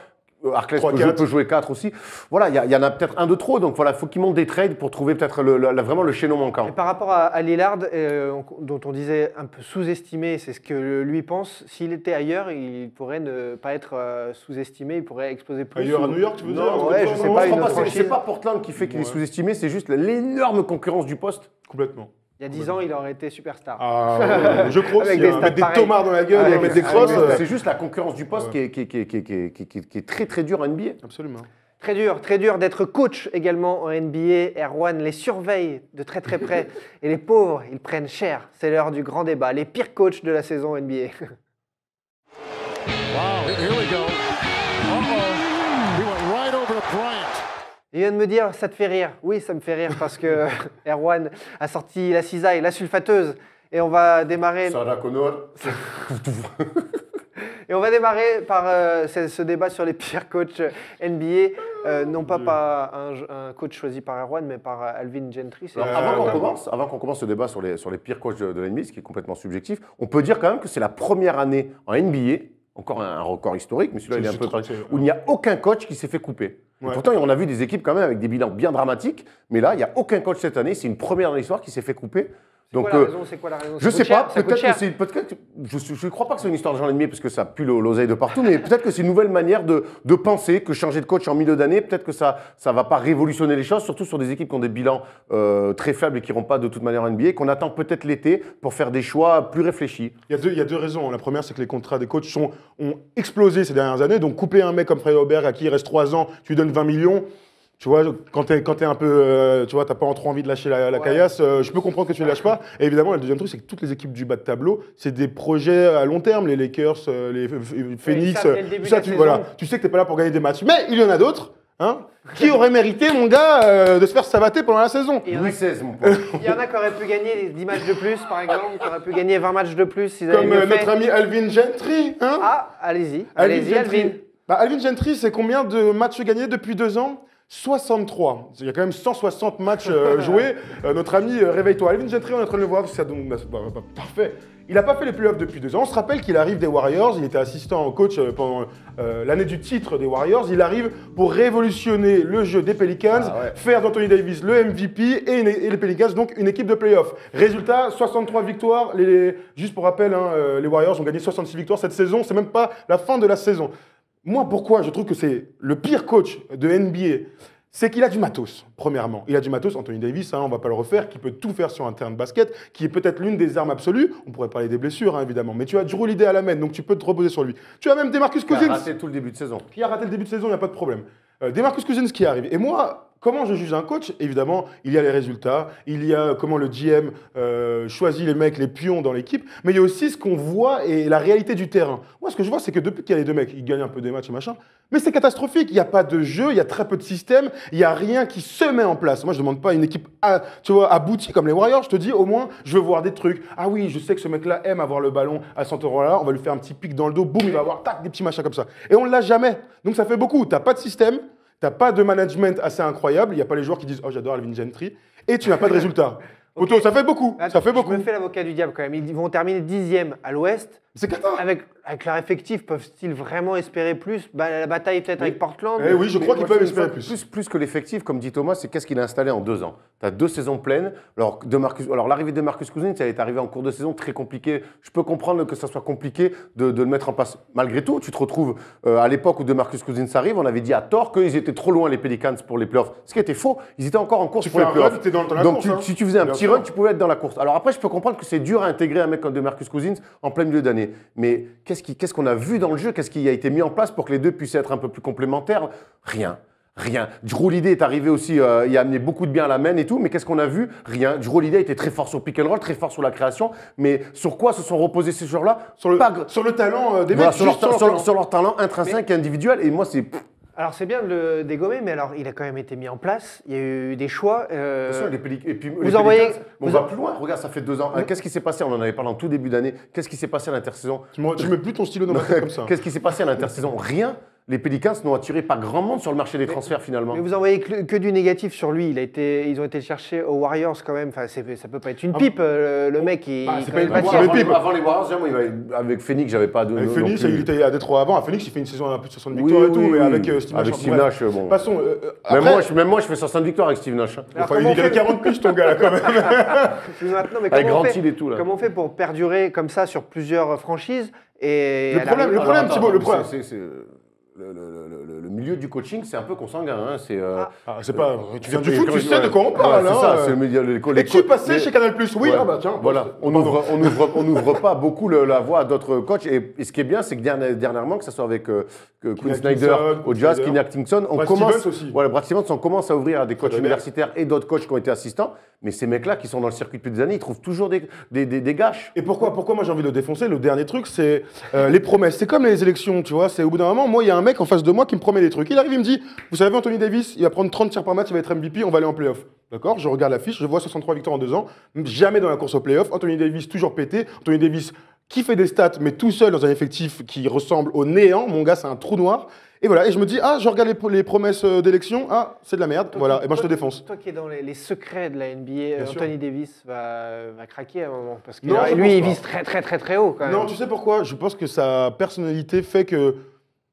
Harkless Trois, peut, jouer- quatre. peut jouer 4 aussi. Voilà, il y, en a peut-être un de trop. Donc voilà, il faut qu'ils montent des trades pour trouver peut-être le- le- vraiment le chaînon manquant. Et par rapport à, à Lillard, euh, on- dont on disait un peu sous-estimé, c'est ce que lui pense. S'il était ailleurs, il pourrait ne pas être euh, sous-estimé, il pourrait exploser plus. Ailleurs à New York, tu veux Non, dire ouais, je sais non pas, pas, c'est- pas Portland qui fait qu'il est sous-estimé, c'est juste l'énorme concurrence du poste. Complètement. Il y a 10 ans, il aurait été superstar. Ah, ouais, je crois Avec des hein. Mettre des tomards dans la gueule, Avec mettre des- crosses. euh, C'est juste la concurrence du poste Ouais. qui, est, qui, est- qui, est- qui, est- qui, est- qui est- qui est- qui est très très dur à NBA. Absolument. Très dur, très dur d'être coach également en NBA. Erwan les surveille de très très près. Et les pauvres, ils prennent cher. C'est l'heure du grand débat. Les pires coachs de la saison NBA. Wow, Il vient de me dire, ça te fait rire. Oui, ça me fait rire parce que Erwan a sorti la cisaille, la sulfateuse. Et on va démarrer, Sarah Connor. et on va démarrer par euh, ce, ce débat sur les pires coachs NBA. Euh, non pas par un, un coach choisi par Erwan, mais par euh, Alvin Gentry. Alors, Euh, avant qu'on commence, avant qu'on commence ce débat sur les, sur les pires coachs de, de l'NBA, ce qui est complètement subjectif, on peut dire quand même que c'est la première année en NBA, encore un, record historique, mais celui-là il est un peu où il n'y a aucun coach qui s'est fait couper. Ouais. Pourtant, on a vu des équipes quand même avec des bilans bien dramatiques, mais là, il n'y a aucun coach cette année. C'est une première dans l'histoire qui s'est fait couper. Quoi Donc, la euh, raison C'est quoi la raison? je sais cher pas, peut-être que cher. c'est. peut-être que- je ne crois pas que c'est une histoire de gens l'ennemi parce que ça pue l'o- l'oseille de partout, mais peut-être que c'est une nouvelle manière de, de penser que changer de coach en milieu d'année, peut-être que ça ne va pas révolutionner les choses, surtout sur des équipes qui ont des bilans euh, très faibles et qui n'iront pas de toute manière en NBA, qu'on attend peut-être l'été pour faire des choix plus réfléchis. Il y, a deux, il y a deux raisons. La première, c'est que les contrats des coachs sont, ont explosé ces dernières années. Donc, couper un mec comme Fred Aubert à qui il reste 3 ans, tu lui donnes 20 millions. Tu vois, quand t'es quand t'es un peu, euh, tu vois, t'as pas trop envie de lâcher la, la Ouais. caillasse, euh, je peux comprendre que tu ne lâches pas. Et évidemment, le deuxième truc, c'est que toutes les équipes du bas de tableau, c'est des projets à long terme. Les Lakers, les Phoenix, tout ça, tu, voilà, tu sais que t'es pas là pour gagner des matchs. Mais il y en a d'autres, hein, qui auraient mérité, mon gars, euh, de se faire savater pendant la saison. Il y en a- Louis XVI, mon pote. Il y en a qui auraient pu gagner 10 matchs de plus, par exemple, qui auraient pu gagner 20 matchs de plus s'ils avaient Comme euh, notre ami Alvin Gentry, hein. Ah, allez-y, allez-y, Gentry. Alvin. Bah, Alvin Gentry, c'est combien de matchs gagnés depuis deux ans? 63. Il y a quand même 160 matchs euh, joués. Euh, notre ami, euh, réveille-toi. Alvin Gentry, on est en train de le voir. Ça, donc, bah, bah, bah, parfait. Il n'a pas fait les playoffs depuis deux ans. On se rappelle qu'il arrive des Warriors. Il était assistant au coach pendant l'année du titre des Warriors. Il arrive pour révolutionner le jeu des Pelicans, Ah ouais. faire d'Anthony Davis le MVP et, une- et les Pelicans donc une équipe de playoffs. Résultat 63 victoires. Les, juste pour rappel, hein, les Warriors ont gagné 66 victoires cette saison. C'est même pas la fin de la saison. Moi, pourquoi je trouve que c'est le pire coach de NBA c'est qu'il a du matos, premièrement. Il a du matos, Anthony Davis, hein, on va pas le refaire, qui peut tout faire sur un terrain de basket, qui est peut-être l'une des armes absolues. On pourrait parler des blessures, hein, évidemment. Mais tu as Drew Holiday à la main, donc tu peux te reposer sur lui. Tu as même Demarcus Il a Cousins raté tout le début de saison. qui a raté le début de saison, il n'y a pas de problème. Euh, Demarcus Cousins qui arrive. Et moi, comment je juge un coach? Évidemment, il y a les résultats, il y a comment le GM euh, choisit les mecs, les pions dans l'équipe, mais il y a aussi ce qu'on voit et la réalité du terrain. Moi, ce que je vois, c'est que depuis qu'il y a les deux mecs, ils gagnent un peu des matchs et machin, mais c'est catastrophique. Il n'y a pas de jeu, il y a très peu de système, il n'y a rien qui se met en place. Moi, je ne demande pas une équipe à- tu vois, aboutie comme les Warriors. Je te dis, au moins, je veux voir des trucs. Ah oui, je sais que ce mec-là aime avoir le ballon à cet endroit-là. On va lui faire un petit pic dans le dos, boum, il va avoir tac, des petits machins comme ça. Et on ne l'a jamais. Donc ça fait beaucoup. Tu n'as pas de système, tu n'as pas de management assez incroyable. Il n'y a pas les joueurs qui disent, oh, j'adore Alvin Gentry. Et tu n'as pas de résultat. Ok. Poto, ça fait beaucoup. Attends, ça fait beaucoup. Je me fais l'avocat du diable quand même. Ils vont terminer dixième à l'ouest. C'est cata. Avec, avec leur effectif, peuvent-ils vraiment espérer plus? Bah, La bataille peut-être avec Portland Eh oui, je crois qu'ils peuvent espérer plus. Plus, plus que l'effectif, comme dit Thomas, c'est qu'est-ce qu'il a installé en deux ans. Tu as deux saisons pleines. Alors, de Marcus- alors l'arrivée de Marcus Cousins, ça est arrivé en cours de saison très compliqué. Je peux comprendre que ça soit compliqué de, de le mettre en place. Malgré tout, tu te retrouves euh, à l'époque où de Marcus Cousins arrive, on avait dit à tort qu'ils étaient trop loin, les Pelicans, pour les playoffs. Ce qui était faux. Ils étaient encore en course Tu pour fais les playoffs. run, dans- dans la Donc, course, tu- hein. si tu faisais un Bien petit sûr. run, tu pouvais être dans la course. Alors après, je peux comprendre que c'est dur à intégrer un mec comme de Marcus Cousins en plein milieu d'année. Mais qu'est-ce qu'on a vu dans le jeu? Qu'est-ce qui a été mis en place pour que les deux puissent être un peu plus complémentaires? Rien. Rien. Drew Holiday est arrivé aussi, euh, il a amené beaucoup de bien à la main et tout, mais qu'est-ce qu'on a vu? Rien. Drew Holiday était très fort sur pick and roll, très fort sur la création, mais sur quoi se sont reposés ces joueurs-là? Sur sur le talent euh, des Voilà, mecs, sur, leur, juste sur leur sur- talent. sur leur talent intrinsèque et individuel, et moi c'est... Alors c'est bien de le dégommer, mais alors il a quand même été mis en place. Il y a eu des choix. euh, Attention, les et puis, vous les envoyez- Pelicans, on vous va en- plus loin. Regarde, ça fait deux ans. Qu'est-ce qui s'est passé? On en avait parlé en tout début d'année. Qu'est-ce qui s'est passé à l'intersaison? Tu mets, tu mets plus ton stylo dans ma tête comme ça. Qu'est-ce qui s'est passé à l'intersaison? Rien. Les Pelicans n'ont attiré pas grand monde sur le marché des transferts finalement. Mais vous envoyez que, que du négatif sur lui. Il a été, ils ont été le chercher aux Warriors quand même. Enfin, c'est- ça peut pas être une Ah, pipe. euh, le, le mec, il, Bah, c'est pas une pas pipe, avant, les avant les Warriors, il avec Phoenix, j'avais pas de. Avec non Phoenix, plus. il était à Détroit avant. À Phoenix, il fait une saison à plus de 60 Oui, victoires et tout, oui, mais oui. avec euh, Steve Nash. Avec. Steve Nash, bon. Passons. euh, euh, Même, moi, je, même moi, je fais 60 victoires avec Steve Nash. hein. Alors, Enfin, il avait fait- 40 piges, ton gars, là, quand même. Maintenant, mais Avec Hill et tout, là. Comment on fait pour perdurer comme ça sur plusieurs franchises et Le problème- le problème, Thibaut, le problème. Le, milieu du coaching, c'est un peu consanguin. hein, C'est. euh, Ah, c'est pas. Tu viens du foot, tu ouais, sais de quoi on parle. C'est hein, ça, euh. c'est le milieu. les- les- les- chez Canal Plus. Oui, Ouais. ah bah tiens. Voilà, on n'ouvre on ouvre, on ouvre pas beaucoup la voie à d'autres coachs. Et, et ce qui est bien, c'est que dernière- dernièrement, que ce soit avec euh, Quinn Atkinson, Snyder au Jazz, Atkinson, on Brad commence, aussi. Voilà, Brad Stevens, on commence à ouvrir à des coachs universitaires et d'autres coachs qui ont été assistants. Mais ces mecs-là qui sont dans le circuit depuis des années, ils trouvent toujours des, des, des, des gâches. Et pourquoi, pourquoi moi j'ai envie de le défoncer? Le dernier truc, c'est euh, les promesses. C'est comme les élections, tu vois. C'est au bout d'un moment, moi, il y a un mec en face de moi qui me promet des trucs. Il arrive, il me dit Vous savez, Anthony Davis, il va prendre 30 tirs par match, il va être MVP, on va aller en playoff. D'accord Je regarde la fiche, je vois 63 victoires en deux ans, jamais dans la course au playoff. Anthony Davis, toujours pété. Anthony Davis, qui fait des stats, mais tout seul dans un effectif qui ressemble au néant. Mon gars, c'est un trou noir. Et voilà, et je me dis, ah, je regarde les, pro- les promesses euh, d'élection, ah, c'est de la merde, Toi voilà, et ben je te défonce. Toi qui es dans les, les secrets de la NBA, Bien sûr. Anthony Davis va, va craquer à un moment. Parce que Non, là, je lui, il vise très, très, très, très haut quand même. Non, tu sais pourquoi? Je pense que sa personnalité fait que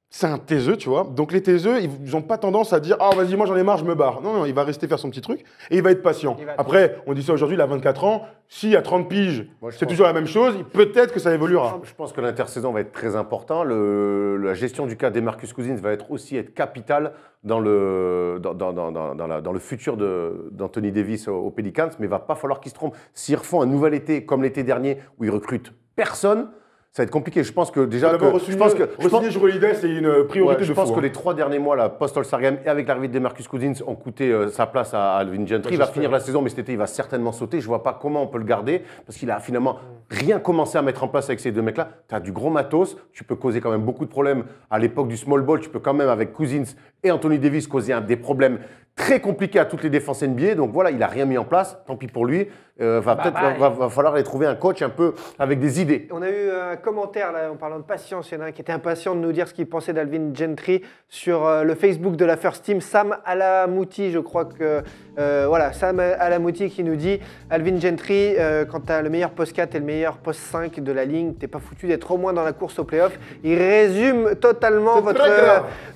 c'est un taiseux, tu vois. Donc les taiseux, ils n'ont pas tendance à dire Ah, vas-y, moi j'en ai marre, je me barre. Non, non, il va rester faire son petit truc et il va être patient. Va- Après, on dit ça aujourd'hui, il a 24 ans. Si à 30 piges, c'est toujours la même chose, peut-être que ça évoluera. Je pense que l'intersaison va être très important. Le- la gestion du cas des Marcus Cousins va être aussi être capitale dans le, dans, dans- dans- dans- dans la- dans le futur d'Anthony Davis aux, aux Pelicans, mais il va pas falloir qu'il se trompe. S'ils refont un nouvel été comme l'été dernier où ils recrutent personne, ça va être compliqué. Je pense que déjà, que, je pense que, je pense- c'est une priorité Ouais, je de pense fou, que hein. les trois derniers mois, la post-All-Star Game et avec l'arrivée de Marcus Cousins ont coûté euh, sa place à Alvin Gentry. Ouais, il va finir la saison, mais cet été, il va certainement sauter. Je vois pas comment on peut le garder parce qu'il a finalement rien commencé à mettre en place avec ces deux mecs-là. Tu as du gros matos, tu peux causer quand même beaucoup de problèmes. À l'époque du small ball, tu peux quand même, avec Cousins et Anthony Davis, causer un, des problèmes très compliqués à toutes les défenses NBA. Donc voilà, il a rien mis en place. Tant pis pour lui. Euh, va Bah, peut-être bah, va, va- va falloir aller trouver un coach un peu avec des idées. On a eu un commentaire là en parlant de patience. Il y en a un qui était impatient de nous dire ce qu'il pensait d'Alvin Gentry sur euh, le Facebook de la First Team. Sam Alamouti, je crois que. euh, voilà, Sam Alamouti qui nous dit Alvin Gentry, euh, quand tu as le meilleur post 4 et le meilleur post 5 de la ligne, t'es pas foutu d'être au moins dans la course au playoff. Il résume totalement votre,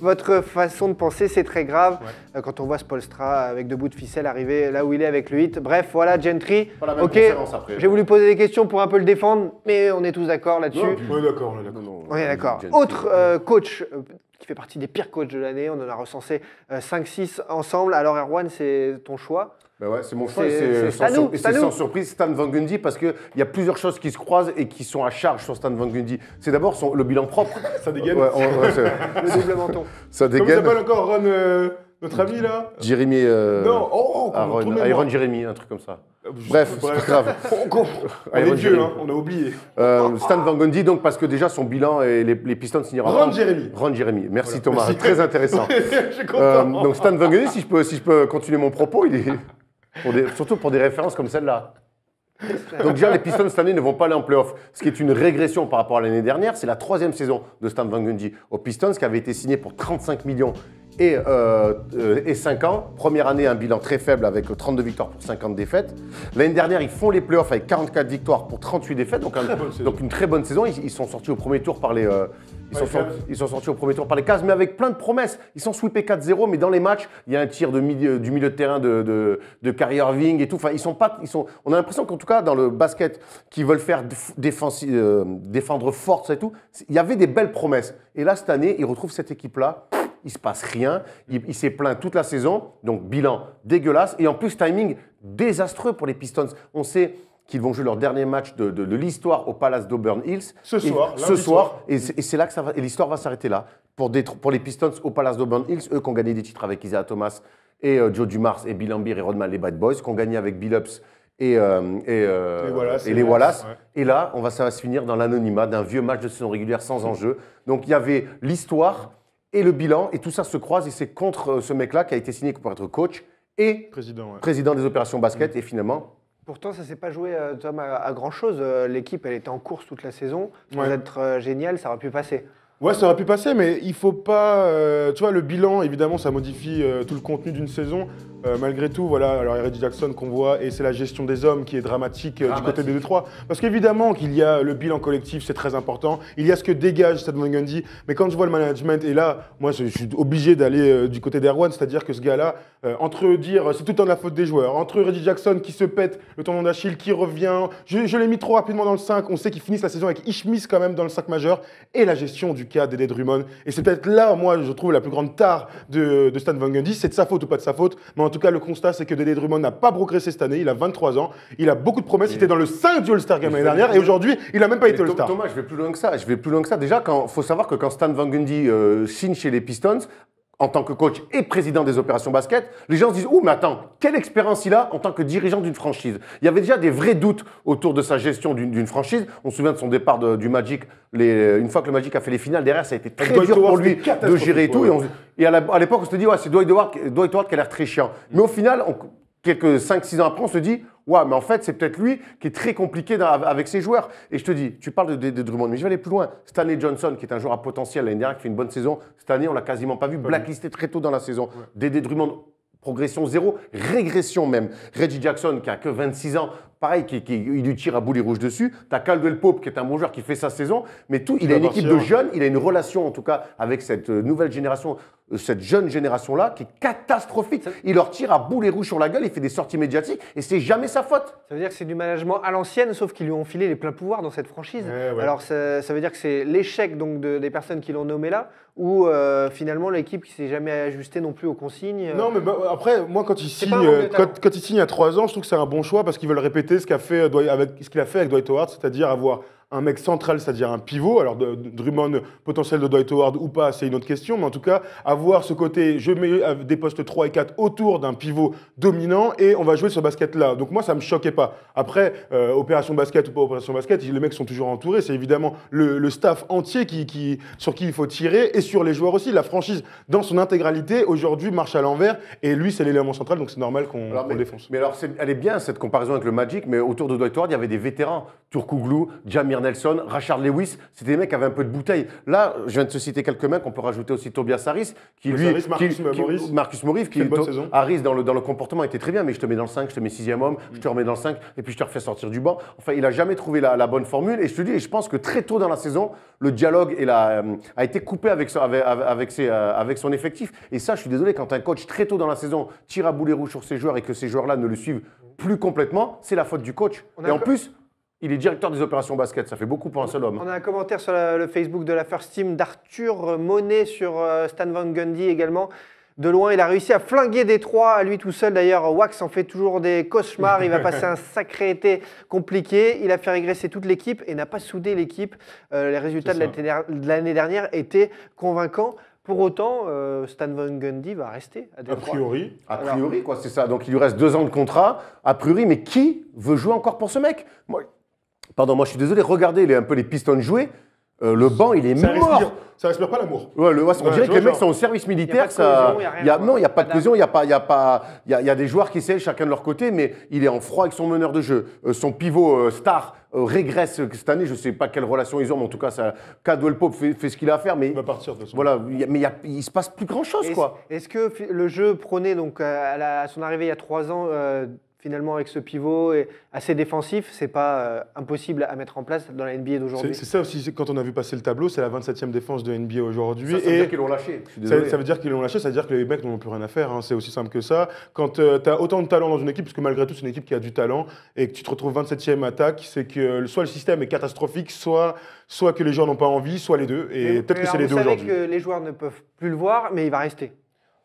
votre façon de penser. C'est très grave euh, quand on voit Spolstra avec deux bouts de ficelle arriver là où il est avec le hit. Bref, voilà, Gentry. Pas la même Ok, j'ai voulu poser des questions pour un peu le défendre, mais on est tous d'accord là-dessus. On est d'accord, on est d'accord. Non, non, On est d'accord. Gentry. Autre euh, coach euh, qui fait partie des pires coachs de l'année, on en a recensé 5-6 ensemble. Alors Erwan, c'est ton choix. Ben ouais, c'est mon choix C'est- sans, sur- sans surprise Stan Van Gundy parce qu'il y a plusieurs choses qui se croisent et qui sont à charge sur Stan Van Gundy. C'est d'abord le bilan propre. Ça dégaine. Ouais, on- ouais, c'est- Le double menton. ça dégaine. s'appelle encore Ron, euh, notre ami là Jérémy. euh, Non, oh, oh, Aaron. Iron Jérémy, un truc comme ça. Je- Bref, c'est pas grave. On. On est vieux, hein, on a oublié. Euh, Stan Van Gundy, donc, parce que déjà son bilan et les, les Pistons signera. Ron Jeremy. Ron Jérémy. Merci Voilà. Thomas, Merci. très intéressant. Je suis content. Euh, donc Stan Van Gundy, si je peux, si je peux continuer mon propos, il est pour des- surtout pour des références comme celle-là. Donc déjà, les Pistons cette année ne vont pas aller en playoff, ce qui est une régression par rapport à l'année dernière. C'est la troisième saison de Stan Van Gundy aux Pistons, qui avait été signé pour 35 millions et, euh, euh, et 5 ans. Première année, un bilan très faible avec 32 victoires pour 50 défaites. L'année dernière, ils font les playoffs avec 44 victoires pour 38 défaites, donc, un- une très bonne saison. Ils, ils sont sortis au premier tour par les... euh, ils, sont les sortis, Cavs. ils sont sortis au premier tour par les Cavs, mais avec plein de promesses. Ils sont sweepés 4-0, mais dans les matchs, il y a un tir de milieu- du milieu de terrain de, de, de Kyrie Irving et tout. Enfin, ils sont pas, ils sont, on a l'impression qu'en tout cas, dans le basket, qu'ils veulent faire euh, défendre fort, et tout, il y avait des belles promesses. Et là, cette année, ils retrouvent cette équipe-là. Il se passe rien. Il, il s'est plaint toute la saison. Donc, bilan dégueulasse. Et en plus, timing désastreux pour les Pistons. On sait qu'ils vont jouer leur dernier match de, de- de l'histoire au Palace d'Auburn Hills. Ce Et- soir, Ce lundi soir. Et c'est et c'est là que ça va, et l'histoire va s'arrêter là. Pour, des, pour les Pistons au Palace d'Auburn Hills, eux qui ont gagné des titres avec Isaiah Thomas et euh, Joe Dumars et Bill Ambir et Rodman, les Bad Boys, qui ont gagné avec Bill Ups et, euh, et, euh, Les Wallace, et et les Wallace. ouais. Et là, on va, ça va se finir dans l'anonymat d'un vieux match de saison régulière sans enjeu. Donc il y avait l'histoire et le bilan, et tout ça se croise, et c'est contre euh, ce mec-là qui a été signé pour être coach et Président, ouais. président des opérations basket, et finalement, Pourtant, ça s'est pas joué, euh, Tom, à, à grand chose. Euh, L'équipe, elle était en course toute la saison. Sans Ouais. être euh, génial, ça aurait pu passer. Ouais, ça aurait pu passer, mais il faut pas. euh, tu vois, le bilan, évidemment, ça modifie euh, tout le contenu d'une saison. Euh, malgré tout, voilà, alors il y a Reggie Jackson qu'on voit, et c'est la gestion des hommes qui est dramatique, euh, du côté des Détroit. Parce qu'évidemment qu'il y a le bilan collectif, c'est très important. Il y a ce que dégage Stan Van Gundy, mais quand je vois le management, et là, moi, je, je suis obligé d'aller euh, du côté d'Erwan, c'est-à-dire que ce gars-là, entre dire c'est tout le temps de la faute des joueurs, entre Reggie Jackson qui se pète le tendon d'Achille, qui revient, je, je l'ai mis trop rapidement dans le 5, on sait qu'ils finissent la saison avec Ishmis quand même dans le 5 majeur, et la gestion du cas d'Eddie Drummond. Et c'est peut-être là, moi, je trouve la plus grande tare de, de Stan Van Gundy, c'est de sa faute ou pas de sa faute, mais en tout cas, le constat, c'est que Dédé Drummond n'a pas progressé cette année, il a 23 ans, il a beaucoup de promesses, il était dans le 5 du All-Star Game l'année dernière, et aujourd'hui, il a même pas été All-Star. Thomas, je vais plus loin que ça. Je vais plus loin que ça. Déjà, il faut savoir que quand Stan Van Gundy euh, signe chez les Pistons, en tant que coach et président des opérations basket, les gens se disent Oh, mais attends, quelle expérience il a en tant que dirigeant d'une franchise? Il y avait déjà des vrais doutes autour de sa gestion d'une franchise. On se souvient de son départ de- du Magic. Les- une fois que le Magic a fait les finales, derrière, ça a été très Dwight dur pour lui de gérer et tout. ouais. Et, on- à l'époque, on se dit Ouais, c'est Dwight Howard, Dwight Howard qui a l'air très chiant. Mais au final, on- quelques 5-6 ans après, on se dit Ouais, mais en fait, c'est peut-être lui qui est très compliqué dans- avec ses joueurs. Et je te dis, tu parles de, de- de Drummond, mais je vais aller plus loin. Stanley Johnson, qui est un joueur à potentiel l'année dernière, qui fait une bonne saison, cette année, on l'a quasiment pas vu, blacklisté très tôt dans la saison. Dédé Drummond, progression zéro, régression même. Reggie Jackson, qui a que 26 ans, pareil, qui, qui- il lui tire à boulet rouge dessus. T'as Caldwell Pope, qui est un bon joueur, qui fait sa saison, mais tout, il a une équipe de jeunes, il a une relation en tout cas avec cette euh, nouvelle génération, euh, cette jeune génération-là, qui est catastrophique. Il leur tire à boulet rouge sur la gueule, il fait des sorties médiatiques, et c'est jamais sa faute. Ça veut dire que c'est du management à l'ancienne, sauf qu'ils lui ont filé les pleins pouvoirs dans cette franchise. Ouais. Alors ça, ça veut dire que c'est l'échec donc de- des personnes qui l'ont nommé là, ou euh, finalement l'équipe qui s'est jamais ajustée non plus aux consignes. Non, mais bah, après, moi, quand il signe, quand, quand il signe à 3 ans, je trouve que c'est un bon choix parce qu'ils veulent répéter euh, ce qu'il a fait avec Dwight Howard, c'est-à-dire avoir un mec central, c'est-à-dire un pivot. Alors, de, de- Drummond, potentiel de Dwight Howard ou pas, c'est une autre question. Mais en tout cas, avoir ce côté, je mets euh, des postes 3 et 4 autour d'un pivot dominant et on va jouer ce basket-là. Donc, moi, ça me choquait pas. Après, euh, opération basket ou pas opération basket, les mecs sont toujours entourés. C'est évidemment le, le staff entier qui, qui- sur qui il faut tirer et sur les joueurs aussi. La franchise, dans son intégralité, aujourd'hui, marche à l'envers. Et lui, c'est l'élément central, donc c'est normal qu'on défonce. mais alors, elle est bien cette comparaison avec le Magic, mais autour de Dwight Howard, il y avait des vétérans. Turkoglu, Jamir Nelson, Rachard Lewis, c'était des mecs qui avaient un peu de bouteille. Là, je viens de te citer quelques mecs, on peut rajouter aussi Tobias Harris, qui lui. Harris, Marcus qui- Morris. qui- Marcus Morris, qui. Harris, dans le, dans le comportement, était très bien, mais je te mets dans le 5, je te mets sixième homme, je te remets dans le 5, et puis je te refais sortir du banc. Enfin, il a jamais trouvé la, la bonne formule, et je te dis, et je pense que très tôt dans la saison, le dialogue et la, euh, a été coupé avec, son- avec, avec ses, euh, avec son effectif. Et ça, je suis désolé, quand un coach très tôt dans la saison tire à boulet rouge sur ses joueurs et que ces joueurs-là ne le suivent plus complètement, c'est la faute du coach. On Et en plus, il est directeur des opérations basket, ça fait beaucoup pour un seul homme. On a un commentaire sur la- le Facebook de la First Team d'Arthur Monet sur euh, Stan Van Gundy également. De loin, il a réussi à flinguer Détroit à lui tout seul. D'ailleurs, Wax en fait toujours des cauchemars. Il va passer un sacré été compliqué. Il a fait régresser toute l'équipe et n'a pas soudé l'équipe. Euh, les résultats de l'année dernière étaient convaincants. Pour autant, euh, Stan Van Gundy va rester à A Détroit. priori, A priori, quoi, c'est ça. Donc il lui reste deux ans de contrat. A priori, mais qui veut jouer encore pour ce mec? Moi, Pardon, moi je suis désolé, regardez les, un peu les Pistons jouer. Euh, le banc, il est ça mort. respire, ça respire pas l'amour. Ouais, le- ouais, on Ouais, dirait que les mecs sont au service militaire. ça, cohésion, y a- non, il n'y a pas de cohésion, il y a pas, il y a pas, il y a, il y a des joueurs qui essaient chacun de leur côté, mais il est en froid avec son meneur de jeu. Euh, son pivot euh, star euh, régresse cette année. Je ne sais pas quelle relation ils ont, mais en tout cas, ça, Cadwell Pope fait, fait ce qu'il a à faire, mais Il va partir de toute façon. voilà, il y a- mais il y a- il se passe plus grand chose, Est-ce quoi. est-ce que le jeu prôné donc euh, à, la- à son arrivée il y a trois ans, euh, finalement avec ce pivot et assez défensif, c'est pas euh, impossible à mettre en place dans la NBA d'aujourd'hui c'est ça aussi, quand on a vu passer le tableau, c'est la 27e défense de NBA aujourd'hui. Ça, ça veut et dire qu'ils l'ont lâché. Ça, veut dire qu'ils l'ont lâché, ça veut dire que les mecs n'en ont plus rien à faire. hein. C'est aussi simple que ça. Quand tu as autant de talent dans une équipe, parce que malgré tout, c'est une équipe qui a du talent, et que tu te retrouves 27e attaque, c'est que soit le système est catastrophique, soit, soit que les joueurs n'ont pas envie, soit les deux. Et Mais- peut-être mais que c'est les deux Vous savez aujourd'hui. que les joueurs ne peuvent plus le voir, mais il va rester.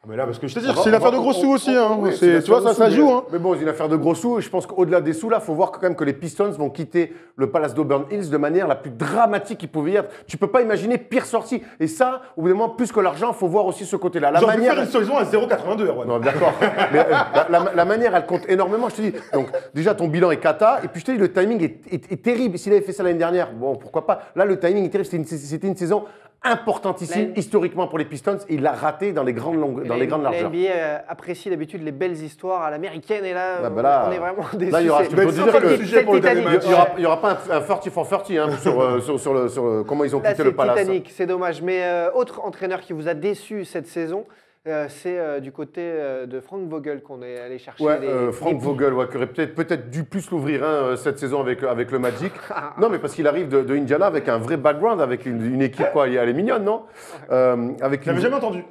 Ah, Mais là, parce que je te dis, On va- c'est une affaire de gros sous aussi. hein. C'est- tu vois, ça, ça joue. mais- hein. Mais bon, c'est une affaire de gros sous. Je pense qu'au-delà des sous, là, il faut voir quand même que les Pistons vont quitter le Palace d'Auburn Hills de manière la plus dramatique qu'il pouvait y être. Tu peux pas imaginer pire sortie. Et ça, au bout d'un moment, plus que l'argent, il faut voir aussi ce côté-là. La Ils auraient pu manière. faire une saison à 0,82. Erwan. Non, d'accord. Mais euh, la, la- la manière, elle compte énormément. Je te dis, donc déjà, ton bilan est cata. Et puis, je te dis, le timing est, est- est terrible. S'il avait fait ça l'année dernière, bon, pourquoi pas. Là, le timing est terrible. C'était une, c'était une saison importantissime La- historiquement pour les Pistons. Il l'a raté dans les grandes, longues- dans les grandes la largeurs. NBA euh, apprécie d'habitude les belles histoires à l'américaine et là, Ah bah là, on est vraiment déçus. là, il y aura- C'est- peux c'est dire que- Titanic, sujet pour le c'est dernier Il Titanic. n'y aura, pas un, un 40 for 30 hein, sur, euh, sur, sur le, sur le- comment ils ont Là, quitté c'est le palace. Titanic, c'est dommage. Mais euh, autre entraîneur qui vous a déçu cette saison, euh, c'est euh, du côté euh, de Frank Vogel qu'on est allé chercher. Ouais, les- euh, les Frank. Vogel, ouais, qui aurait peut-être peut-être dû plus l'ouvrir hein, cette saison avec, avec le Magic. Ah, non, mais parce qu'il arrive de, de Indiana avec un vrai background, avec une, une équipe, quoi. Elle est mignonne, non? Euh, avec une- jamais entendu.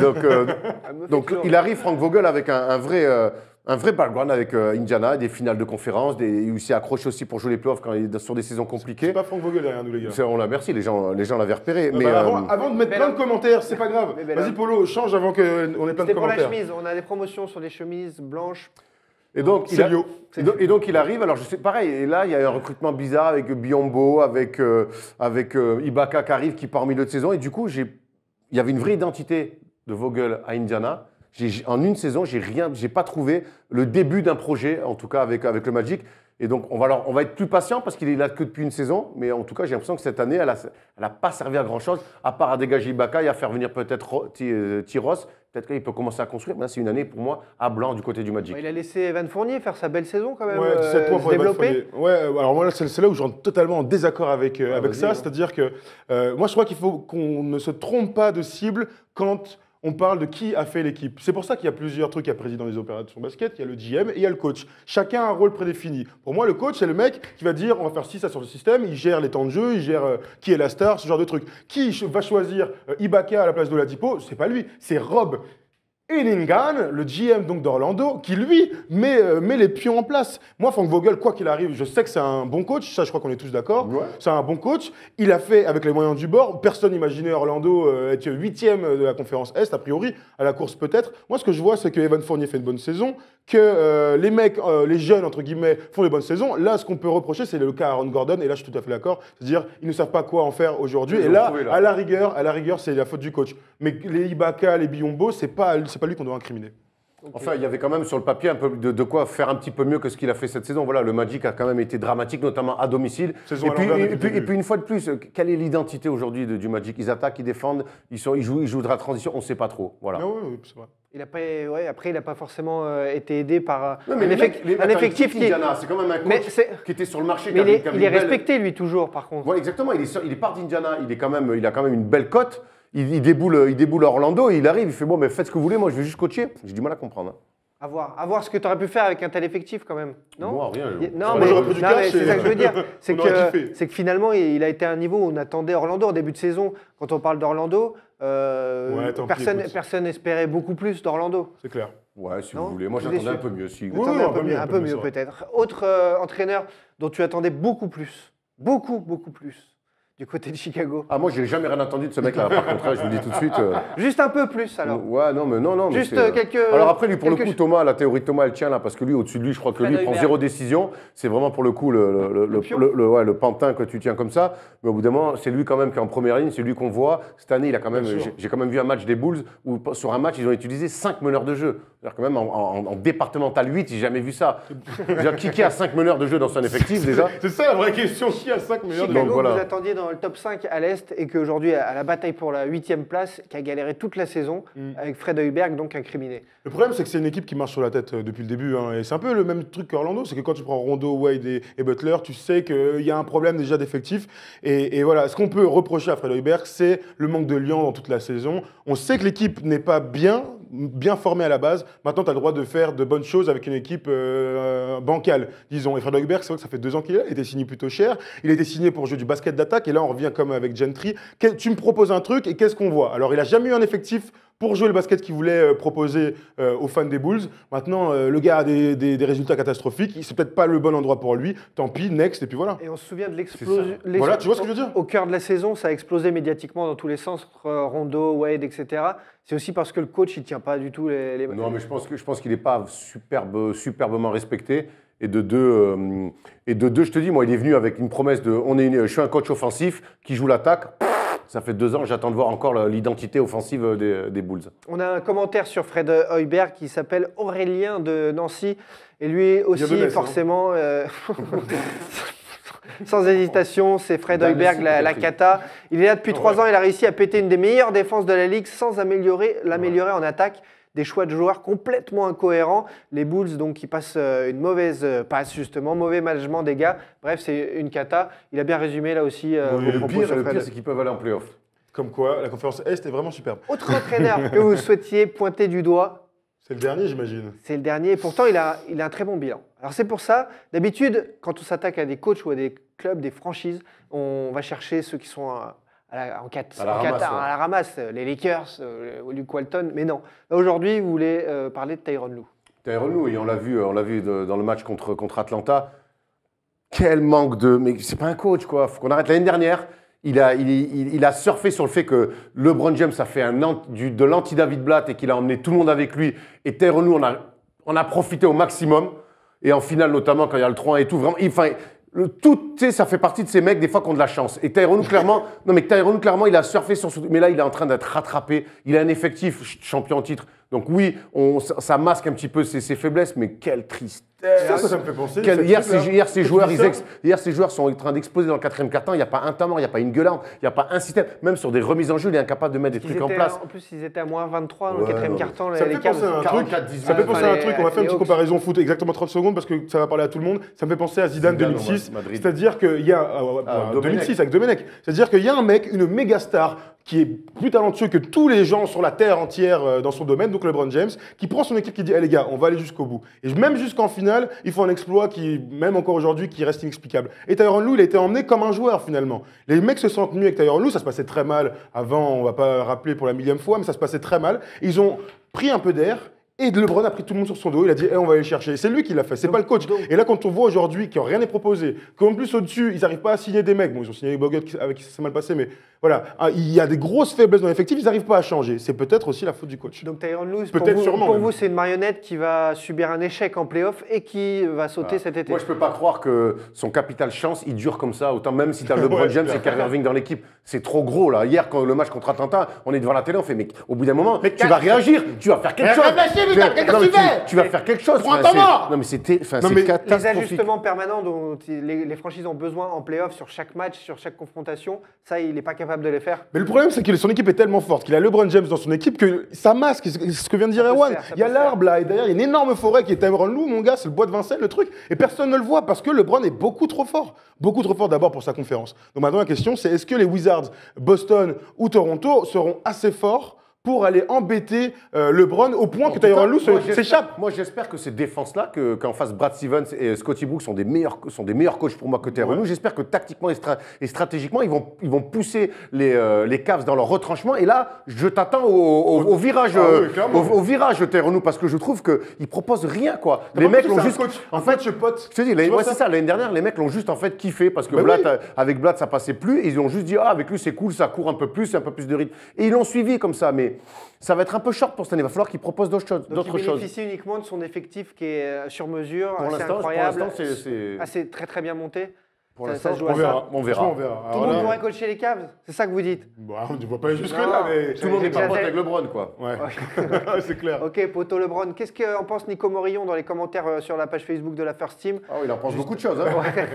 Donc, euh, toujours il arrive, Frank Vogel, avec un, un vrai, euh, un vrai background avec euh, Indiana, des finales de conférence, des, il s'est accroché aussi pour jouer les playoffs quand il est sur des saisons C'est compliquées. pas Franck Vogel derrière nous, les gars. C'est- On l'a merci, les gens, les gens l'avaient repéré. Ah mais, bah, avant, euh, avant de mettre plein de commentaires, c'est pas grave. Vas-y. Polo, change avant qu'on ait plein de C'était pour la commentaires. chemise. On a des promotions sur les chemises blanches. Et donc, il C'est a- et donc, et donc, il arrive, alors je sais, pareil, et là il y a un recrutement bizarre avec Biombo, avec, euh, avec euh, Ibaka qui arrive, qui part en milieu de saison, et du coup, j'ai- il y avait une vraie identité de Vogel à Indiana. En une saison, j'ai rien, j'ai pas trouvé le début d'un projet, en tout cas avec, avec le Magic. Et donc, on va, leur- on va être plus patient parce qu'il est là que depuis une saison. Mais en tout cas, j'ai l'impression que cette année, elle n'a pas servi à grand-chose, à part à dégager Ibaka et à faire venir peut-être euh, Tyros. Peut-être qu'il peut commencer à construire. Mais là, c'est une année pour moi à blanc du côté du Magic. Il a laissé Evan Fournier faire sa belle saison quand même. Ouais, 17 euh, points pour Evan développer. Fournier. Ouais, euh, alors moi, là, c'est là où je rentre totalement en désaccord avec, euh, avec ça. hein. C'est-à-dire que euh, moi, je crois qu'il faut qu'on ne se trompe pas de cible quand on parle de qui a fait l'équipe. C'est pour ça qu'il y a plusieurs trucs à président des opérations basket. Il y a le GM et il y a le coach. Chacun a un rôle prédéfini. Pour moi, le coach, c'est le mec qui va dire on va faire ci, ça sur le système. Il gère les temps de jeu, il gère euh, qui est la star, ce genre de trucs. Qui va choisir euh, Ibaka à la place de Ladipo C'est pas lui, c'est Rob. Elingan, le GM donc d'Orlando, qui lui met, euh, met les pions en place. Moi, Frank Vogel, quoi qu'il arrive, je sais que c'est un bon coach, ça je crois qu'on est tous d'accord. Ouais. C'est un bon coach. Il a fait avec les moyens du bord. Personne n'imaginait Orlando euh, être huitième de la conférence Est, a priori, à la course peut-être. Moi, ce que je vois, c'est que Evan Fournier fait une bonne saison, que euh, les mecs, les jeunes, entre guillemets, font des bonnes saisons. Là, ce qu'on peut reprocher, c'est le cas à Aaron Gordon, et là, je suis tout à fait d'accord. C'est-à-dire, ils ne savent pas quoi en faire aujourd'hui. Et là, trouvé, là. à la rigueur, à la rigueur, c'est la faute du coach. Mais les Ibaka, les Biombo, c'est pas, pas lui qu'on doit incriminer. Enfin, il y avait quand même sur le papier un peu de, de quoi faire un petit peu mieux que ce qu'il a fait cette saison. Voilà, le Magic a quand même été dramatique, notamment à domicile. Saison et, à puis, et, et une fois de plus, euh, quelle est l'identité aujourd'hui du Magic? Ils attaquent, ils défendent, ils, sont, ils, jouent, ils jouent de la transition, on ne sait pas trop. Voilà. C'est vrai. Il a pas, ouais, après, il n'a pas forcément euh, été aidé par euh, Non, mais un, les effec- mecs- les- un attends, effectif qui. Indiana, c'est quand même un coach Mais, qui était sur le marché. mais il est, il est belle- respecté, lui, toujours, par contre. Ouais, exactement. Il, est sur- il part d'Indiana. Il, est quand même, il a quand même une belle cote. Il, il déboule, il déboule à Orlando. Il arrive. Il fait Bon, mais faites ce que vous voulez. Moi, je vais juste coacher. J'ai du mal à comprendre. hein. À voir, à voir ce que tu aurais pu faire avec un tel effectif, quand même. Non? Moi, rien. je- Y- Non, mais, non, c'est et- ça que je veux dire. C'est que, que finalement, il a été à un niveau où on attendait Orlando en début de saison. Quand on parle d'Orlando, euh, Ouais, tant pis, personne personne espérait beaucoup plus d'Orlando. C'est clair. Ouais, si Non? vous voulez. Moi, j'attendais un peu mieux. Si. Oui, un peu mieux, un peu mieux peut-être. Autre euh, entraîneur dont tu attendais beaucoup plus, beaucoup, beaucoup plus, du côté de Chicago. Ah, moi, j'ai jamais rien entendu de ce mec-là. Par contre, hein, je vous le dis tout de suite. euh, Juste un peu plus, alors. Ouais, non, mais non, non. mais Juste, c'est, euh, quelques- Alors après, lui, pour le quelques coup, Thomas, la théorie de Thomas, elle tient là, parce que lui, au-dessus de lui, je crois que Fred lui, il prend Hoiberg. zéro décision. C'est vraiment pour le coup le, le, le, le- pion. le- le- ouais, le pantin que tu tiens comme ça. Mais au bout d'un moment, c'est lui quand même qui est en première ligne, c'est lui qu'on voit. Cette année, il a quand même. Bien sûr. J'ai, j'ai quand même vu un match des Bulls où sur un match, ils ont utilisé 5 meneurs de jeu. C'est-à-dire quand même en, en- en départemental 8, j'ai jamais vu ça. Déjà, qui, qui a 5 meneurs de jeu dans son effectif déjà C'est ça la vraie question. Qui a 5 meilleurs de Chicago, Donc, voilà. vous attendiez dans le top 5 à l'Est et qu'aujourd'hui, à la bataille pour la 8 place, qui a galéré toute la saison, Mm. avec Fred Heuberg, donc incriminé. Le problème, c'est que c'est une équipe qui marche sur la tête euh, depuis le début. hein, et c'est un peu le même truc qu'Orlando. C'est que quand tu prends Rondo, Wade et, et Butler, tu sais qu'il y a un problème déjà d'effectif. Et, et voilà, ce qu'on peut reprocher à Fred Hoiberg, c'est le manque de lien dans toute la saison. On sait que l'équipe n'est pas bien, bien formée à la base. Maintenant, tu as le droit de faire de bonnes choses avec une équipe euh, bancale, disons. Et Fred Hoiberg, c'est vrai que ça fait deux ans qu'il est. Il était signé plutôt cher. Il a été signé pour jouer du basket d'attaque. Et là, on revient comme avec Gentry. Tu me proposes un truc et qu'est-ce qu'on voit? Alors, il n'a jamais eu un effectif pour jouer le basket qu'il voulait euh, proposer euh, aux fans des Bulls. Maintenant, euh, le gars a des, des- des résultats catastrophiques. C'est peut-être pas le bon endroit pour lui. Tant pis, next, et puis voilà. Et on se souvient de l'explosion. Voilà, tu vois ce que je veux dire? Au cœur de la saison, ça a explosé médiatiquement dans tous les sens, entre Rondo, Wade, etc. C'est aussi parce que le coach, il tient pas du tout les. les- Non, mais je pense que je pense qu'il n'est pas superbe, superbement respecté. Et de deux, euh, et de deux, je te dis, moi, il est venu avec une promesse de, on est, une- je suis un coach offensif qui joue l'attaque. Ça fait deux ans, j'attends de voir encore l'identité offensive des, des Bulls. On a un commentaire sur Fred Heuberg qui s'appelle Aurélien de Nancy. Et lui aussi, hein. forcément, euh, sans hésitation, c'est Fred Heuberg, la, cata. Il est là depuis trois ans, il a réussi à péter une des meilleures défenses de la ligue sans améliorer, l'améliorer en attaque. Des choix de joueurs complètement incohérents. Les Bulls, donc, qui passent euh, une mauvaise euh, passe, justement, mauvais management des gars. Bref, c'est une cata. Il a bien résumé là aussi euh, Oui, le pire, le pire, c'est qu'ils peuvent aller en playoff. Comme quoi, la conférence Est est vraiment superbe. Autre entraîneur que vous souhaitiez pointer du doigt, C'est le dernier, j'imagine. C'est le dernier. Pourtant, il a, il a un très bon bilan. Alors, c'est pour ça, d'habitude, quand on s'attaque à des coachs ou à des clubs, des franchises, on va chercher ceux qui sont à- à la- en, quatre- À la en ramasse, ouais. à la ramasse, euh, les Lakers, euh, Luke Walton. Mais non. Aujourd'hui, vous voulez euh, parler de Tyron Lue. Tyronn Lue, et on l'a vu, on l'a vu de- dans le match contre, contre Atlanta. Quel manque de. Mais c'est pas un coach, quoi. Faut qu'on arrête. L'année dernière, il a, il, il- il a surfé sur le fait que LeBron James a fait un, du, de l'anti-David Blatt et qu'il a emmené tout le monde avec lui. Et Tyronn Lue, on a, on a profité au maximum. Et en finale, notamment, quand il y a le 3 et tout, vraiment. Enfin, le, tout, tu sais, ça fait partie de ces mecs, des fois, qui ont de la chance. Et Tyronn Lue, clairement, non, mais Tyronn Lue, clairement, il a surfé sur ce. Mais là, il est en train d'être rattrapé. Il a un effectif ch- champion en titre. Donc, oui, on, ça, masque un petit peu ses, ses faiblesses, mais quelle tristesse. Ça, ça, ça me fait penser. Quel- hier, ces, hier, ces joueurs, ils ex- hier, ces joueurs sont en train d'exploser dans le quatrième quart-temps. Il n'y a pas un temps mort, il n'y a pas une gueulante, il n'y a pas un système. Même sur des remises en jeu, il est incapable de mettre des Ils trucs en place. en plus, ils étaient à moins 23 dans le Ouais, quatrième non, mais- carton. Ça les me fait penser à un truc. 44, 18. Ça me fait penser à un truc. On va faire une petite comparaison foot, exactement 30 secondes, parce que ça va parler à tout le monde. Ça me fait penser à Zidane Zidane, 2006. Madrid. C'est-à-dire qu'il y a. euh, Ah, euh. 2006 avec Domenech. C'est-à-dire qu'il y a un mec, une méga star, qui est plus talentueux que tous les gens sur la terre entière euh, dans son domaine, donc LeBron James, qui prend son équipe qui dit, Eh, les gars, on va aller jusqu'au bout. Et même jusqu'en finale, il faut un exploit qui, même encore aujourd'hui, qui reste inexplicable. Et Tyronn Lue, il a été emmené comme un joueur finalement. Les mecs se sentent mieux avec Tyronn Lue, ça se passait très mal avant, on va pas rappeler pour la millième fois, mais ça se passait très mal. Ils ont pris un peu d'air. Et LeBron a pris tout le monde sur son dos, il a dit Eh, on va aller le chercher. C'est lui qui l'a fait, c'est pas le coach. Et là, quand on voit aujourd'hui que rien n'est proposé, qu'en plus au-dessus, ils n'arrivent pas à signer des mecs, bon, ils ont signé Bogut avec qui ça s'est mal passé, mais voilà, Ah, il y a des grosses faiblesses dans l'effectif, ils n'arrivent pas à changer. C'est peut-être aussi la faute du coach. Donc Tyron Lue, pour, vous, sûrement, pour même. vous, c'est une marionnette qui va subir un échec en playoff et qui va sauter cet été. Moi, je peux pas croire que son capital chance, il dure comme ça. Autant même si tu as LeBron Ouais, James c'est et Kyrie Irving dans l'équipe, c'est trop gros là. Hier, quand le match contre Atlanta, on est devant la télé, on fait mais au bout d'un moment, tu vas réagir, tu vas faire quelque chose. Tu vas- qu'est-ce que non, mais tu fais Tu vas faire quelque chose. Non mais c'était, les ajustements permanents dont les, les franchises ont besoin en playoff sur chaque match, sur chaque confrontation, ça, il n'est pas capable de les faire. Mais le problème, c'est que son équipe est tellement forte qu'il a LeBron James dans son équipe que ça masque. C'est ce que vient de dire Erwan. Il y a l'arbre là, et derrière, il y a une énorme forêt qui est Tyronn Lue, mon gars, c'est le bois de Vincennes, le truc. Et personne ne le voit parce que LeBron est beaucoup trop fort. Beaucoup trop fort d'abord pour sa conférence. Donc maintenant, la question, c'est est-ce que les Wizards, Boston ou Toronto seront assez forts pour aller embêter euh, LeBron au point En que Tyronn j'espère- s'échappe Moi, j'espère que ces défenses-là, que- qu'en face Brad Stevens et Scotty Brooks sont des meilleurs, sont des meilleurs coachs pour moi que Tyronn Lue. J'espère que tactiquement et, stra- et stratégiquement, ils vont, ils vont pousser les, euh, les Cavs dans leur retranchement. Et là, je t'attends au, au- au virage, Ah euh, oui, au, virage Tyronn parce que je trouve qu'ils proposent rien, quoi. Les mecs l'ont juste. coach- en fait, coach pote. je te dis, ouais, c'est ça. L'année dernière, les mecs l'ont juste en fait kiffé parce que Bah Blatt, oui. euh, avec Blatt, ça passait plus. Et ils ont juste dit, ah, avec lui, c'est cool, ça court un peu plus, c'est un peu plus de rythme. Et ils l'ont suivi comme ça. Mais ça va être un peu short pour cette année. Il va falloir qu'il propose d'autres choses. Donc il choses. bénéficie uniquement de son effectif qui est euh, sur mesure, Pour assez incroyable, assez très très bien monté. Pour Ça- l'instant, ça se joue on à ça. verra. On verra. Franchement, on verra. Tout le monde là- pourrait coacher les Cavs, c'est ça que vous dites Bah, on ne va pas jusque Non. là, mais. Tout le monde n'est pas pote avec LeBron, quoi. Ouais, c'est clair. Ok, Poto LeBron, qu'est-ce qu'en pense Nico Morillon dans les commentaires euh, sur la page Facebook de la First Team? Ah oui, il en pense beaucoup de choses. hein.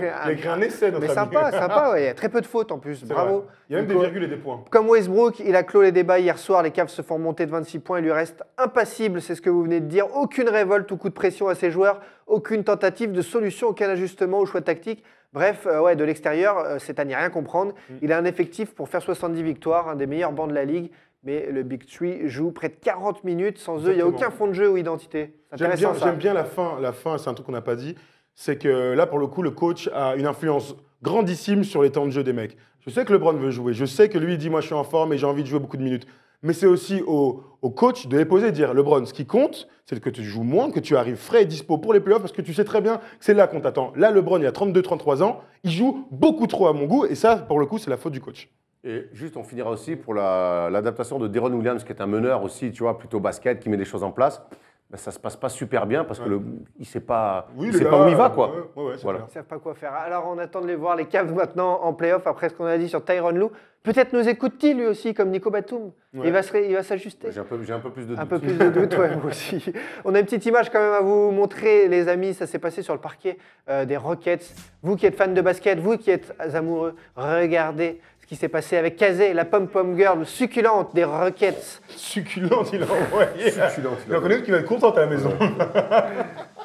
Il a écrit un essai, notre Mais ami. sympa, sympa, ouais, il y a très peu de fautes en plus, bravo. vrai. Il y a même des virgules et des points. Comme Westbrook, il a clos les débats hier soir. Les Cavs se font monter de 26 points. Il lui reste impassible, c'est ce que vous venez de dire. Aucune révolte ou coup de pression à ses joueurs. Aucune tentative de solution, aucun ajustement ou choix tactique. Bref, euh, ouais, de l'extérieur, euh, c'est à n'y rien comprendre. Mm. Il a un effectif pour faire 70 victoires, un des meilleurs bancs de la ligue. Mais le Big Three joue près de 40 minutes. Sans eux, il n'y a aucun fond de jeu ou identité. J'aime bien, bien la fin. La fin, c'est un truc qu'on n'a pas dit. C'est que là, pour le coup, le coach a une influence grandissime sur les temps de jeu des mecs. Je sais que LeBron veut jouer. Je sais que lui, il dit Moi, je suis en forme et j'ai envie de jouer beaucoup de minutes. Mais c'est aussi au, coach de les poser et de dire LeBron, ce qui compte, c'est que tu joues moins, que tu arrives frais et dispo pour les playoffs parce que tu sais très bien que c'est là qu'on t'attend. Là, LeBron, il a 32-33 ans. Il joue beaucoup trop à mon goût. Et ça, pour le coup, c'est la faute du coach. Et juste, on finira aussi pour la- l'adaptation de Deron Williams, qui est un meneur aussi, tu vois, plutôt basket, qui met des choses en place. Ben, ça se passe pas super bien parce que le, il sait pas, il le sait gars, pas où il va, quoi. ouais, ouais, ouais, c'est Voilà. Ils savent pas quoi faire. Alors on attend de les voir les Cavs maintenant en playoff après ce qu'on a dit sur Tyron Lue. Peut-être nous écoute-t-il lui aussi comme Nico Batum. Ouais. Il va se il va s'ajuster. J'ai un, peu, un plus de Un doutes. peu plus de doute, ouais, moi aussi. On a une petite image quand même à vous montrer, les amis. Ça s'est passé sur le parquet euh, des Rockets. Vous qui êtes fan de basket, vous qui êtes amoureux, regardez ce qui s'est passé avec Kazé, la pom-pom girl succulente des Rockets. Succulente, il a envoyé. Succulente, il en connaît une qui va être contente à la maison.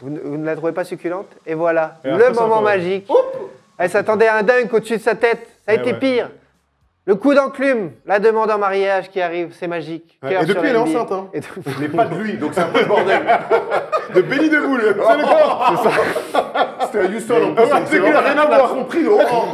Vous, ne- vous ne la trouvez pas succulente? Et voilà, Et le moment magique. Elle s'attendait à un dunk au-dessus de sa tête. Ça a Eh été ouais. pire. Le coup d'enclume, la demande en mariage qui arrive, c'est magique. Ouais, et depuis, elle est enceinte, hein. Et depuis- Mais pas de lui, donc c'est un peu le bordel. De Benny de Boule. C'est le corps. C'était à Houston en Ah plus. c'est vraiment clair, rien à voir. Oran.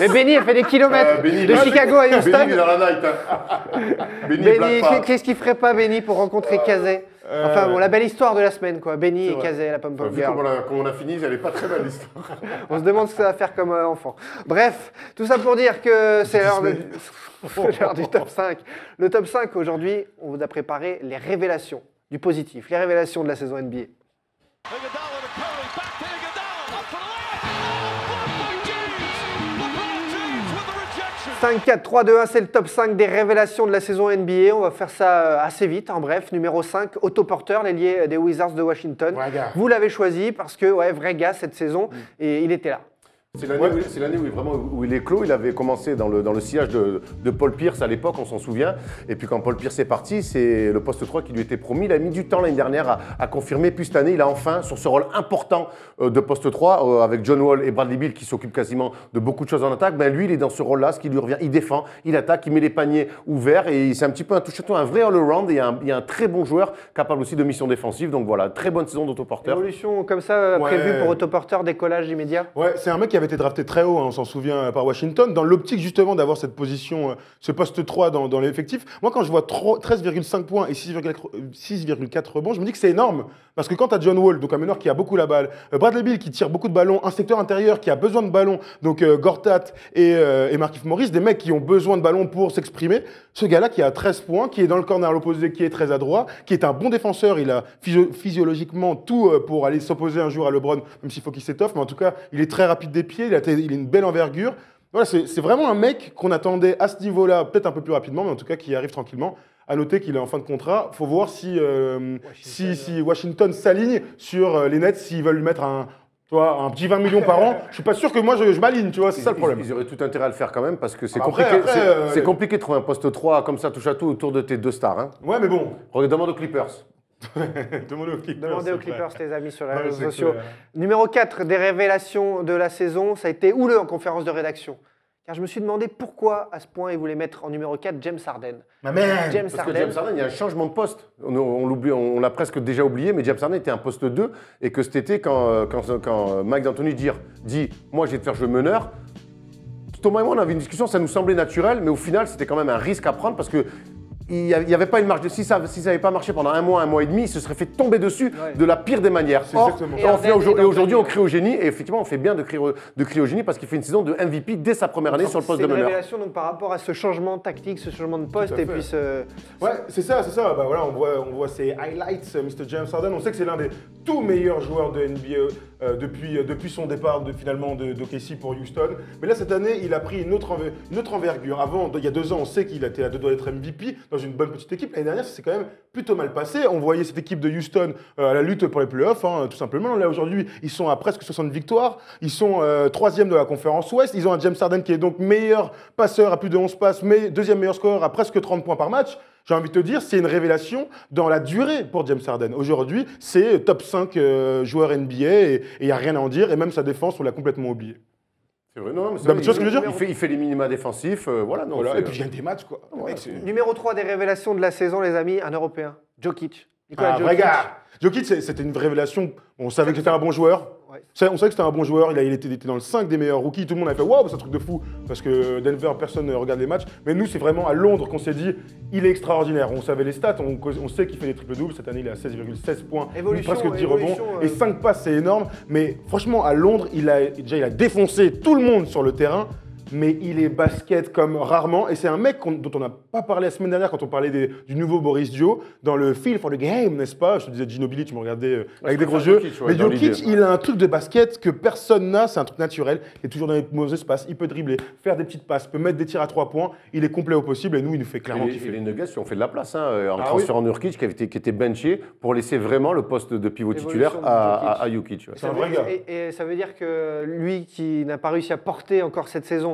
Mais Benny, elle fait des kilomètres Euh, Benny, de Chicago à Benny, il est Houston. dans la night. hein. Benny, Benny, qu'est-ce qu'il ferait pas, Benny, pour rencontrer Kazé Euh, Enfin, bon, la belle histoire de la semaine, quoi. Benny et. Kazé, la pom-pom Vu comment girl. on, a, comment on a fini, elle est pas très belle l'histoire. On se demande ce que ça va faire comme euh, enfant. Bref, tout ça pour dire que c'est l'heure de- c'est l'heure du top 5. Le top 5, aujourd'hui, on vous a préparé les révélations du positif, les révélations de la saison NBA. 5, 4, 3, 2, 1, c'est le top 5 des révélations de la saison NBA. On va faire ça euh, assez vite, en bref. Numéro 5, Otto Porter, l'ailier des Wizards de Washington. Vous l'avez choisi parce que, ouais, vrai gars cette saison, et il était là. C'est l'année Ouais. où, c'est l'année où vraiment où il est clos. Il avait commencé dans le, dans le sillage de, de Paul Pierce à l'époque, on s'en souvient. Et puis quand Paul Pierce est parti, c'est le poste 3 qui lui était promis. Il a mis du temps l'année dernière à, à confirmer. Puis cette année, il a enfin, sur ce rôle important euh, de poste 3, euh, avec John Wall et Bradley Bill qui s'occupent quasiment de beaucoup de choses en attaque, ben lui, il est dans ce rôle-là, ce qui lui revient. Il défend, il attaque, il met les paniers ouverts. Et c'est un petit peu un touche-à-tout, un vrai all-around. Et il y, a un, il y a un très bon joueur capable aussi de mission défensive. Donc voilà, très bonne saison d'autoporteur. Évolution comme ça Ouais. prévue pour autoporteur, décollage immédiat? Ouais, c'est un mec qui avait été drafté très haut, hein, on s'en souvient, euh, par Washington, dans l'optique justement d'avoir cette position, euh, ce poste 3 dans, dans l'effectif. Moi, quand je vois tro- 13,5 points et 6,4 euh, 6,4 rebonds, je me dis que c'est énorme. Parce que quand tu as John Wall, donc un meneur qui a beaucoup la balle, euh, Bradley Bill qui tire beaucoup de ballons, un secteur intérieur qui a besoin de ballons, donc euh, Gortat et, euh, et Markif Morris, des mecs qui ont besoin de ballons pour s'exprimer. Ce gars-là qui a 13 points, qui est dans le corner à l'opposé, qui est très adroit, qui est un bon défenseur, il a physio- physiologiquement tout euh, pour aller s'opposer un jour à LeBron, même s'il faut qu'il s'étoffe, mais en tout cas, il est très rapide des pieds, il a, il a une belle envergure. Voilà, c'est vraiment un mec qu'on attendait à ce niveau-là, peut-être un peu plus rapidement, mais en tout cas qui arrive tranquillement. À noter qu'il est en fin de contrat. faut voir si, euh, si, si Washington s'aligne sur euh, les Nets, s'ils veulent lui mettre un, tu vois, un petit 20 millions par an. Je suis pas sûr que moi je, je m'aligne, tu vois, c'est ça le Ils- problème. Ils, auraient tout intérêt à le faire quand même parce que c'est Après, compliqué, c'est- euh, c'est compliqué de trouver un poste 3 comme ça, touche à tout, autour de tes deux stars. Hein. Ouais, mais bon. Regarde, Demande aux Clippers. Demandez aux Clippers. Demandez aux Clippers, les amis, sur les réseaux sociaux. clair. Numéro 4 des révélations de la saison, ça a été houleux en conférence de rédaction. Car je me suis demandé pourquoi, à ce point, il voulait mettre en numéro 4 James Harden. Ma mère James Parce que James Harden, il y a un changement de poste. On, on l'oublie- on l'a presque déjà oublié, mais James Harden était un poste 2 et que cet été, quand, euh, quand, quand Mike D'Antoni dit, dit Moi, je vais te faire jouer meneur, Thomas et moi, on avait une discussion, ça nous semblait naturel, mais au final, c'était quand même un risque à prendre parce que. Il n'y avait pas une marge de. Si ça si n'avait pas marché pendant un mois, un mois et demi, il se serait fait tomber dessus Ouais. de la pire des manières. C'est Or, exactement ça. Et aujourd'hui- on crie au génie, et effectivement, on fait bien de crier au, de crier au génie parce qu'il fait une saison de MVP dès sa première année sur le poste c'est de une meneur. révélation donc, par rapport à ce changement tactique, ce changement de poste et puis ce. Ouais, c'est ça, c'est ça. Bah voilà, on voit, on voit ses highlights, euh, Mr. James Harden. On sait que c'est l'un des tout meilleurs joueurs de NBA euh, depuis, euh, depuis son départ de, finalement de, d'OKC pour Houston. Mais là, cette année, il a pris une autre, envergure. Avant, il y a deux ans, on sait qu'il était à deux doigts d'être MVP dans une bonne petite équipe. L'année dernière, ça s'est quand même plutôt mal passé. On voyait cette équipe de Houston euh, à la lutte pour les playoffs, hein, tout simplement. Là, aujourd'hui, ils sont à presque 60 victoires. Ils sont troisième de la conférence Ouest. Ils ont un James Harden qui est donc meilleur passeur à plus de 11 passes, mais deuxième meilleur scoreur à presque 30 points par match. J'ai envie de te dire, c'est une révélation dans la durée pour James Harden. Aujourd'hui, c'est top 5 euh, joueur NBA et il n'y a rien à en dire. Et même sa défense, on l'a complètement oublié. C'est vrai, non, mais c'est vrai, tu vois ce que je veux il- dire? il fait, il fait les minima défensifs, euh, voilà. non, Voilà. c'est- Et puis il gagne des matchs, quoi. Numéro 3 des révélations de la saison, les amis, un Européen, Jokic. Nicolas Ah, vrai Jokic. gars Jokic, c'est- c'était une vraie révélation. On savait que c'était un bon joueur. On savait que c'était un bon joueur. Il, a- il était, il était dans le 5 des meilleurs rookies. Tout le monde a fait Waouh, c'est un truc de fou. Parce que Denver, personne ne regarde les matchs. Mais nous, c'est vraiment à Londres qu'on s'est dit Il est extraordinaire. On savait les stats. On, on sait qu'il fait des triples doubles. Cette année, il est à 16,16 points. Évolution, presque 10 rebonds. euh. Et 5 passes, c'est énorme. Mais franchement, à Londres, il a, déjà, il a défoncé tout le monde sur le terrain. Mais il est basket comme rarement. Et c'est un mec dont on n'a pas parlé la semaine dernière quand on parlait des- du nouveau Boris Dio dans le Feel for the Game, n'est-ce pas? Je te disais Ginobili, tu me regardais euh, avec des gros yeux. Mais Jokic, il a un truc de basket que personne n'a. C'est un truc naturel. Il est toujours dans les mauvais espaces. Il peut dribbler, faire des petites passes, peut mettre des tirs à trois points. Il est complet au possible. Et nous, il nous fait Et clairement les, kiffer. les Nuggets ont fait de la place hein, euh, en Ah transférant Nurkic qui, avait été, qui était benché pour laisser vraiment le poste de pivot Évolution titulaire à, Jokic. à, à Jokic, ouais. C'est un vrai gars. Et, et ça veut dire que lui qui n'a pas réussi à porter encore cette saison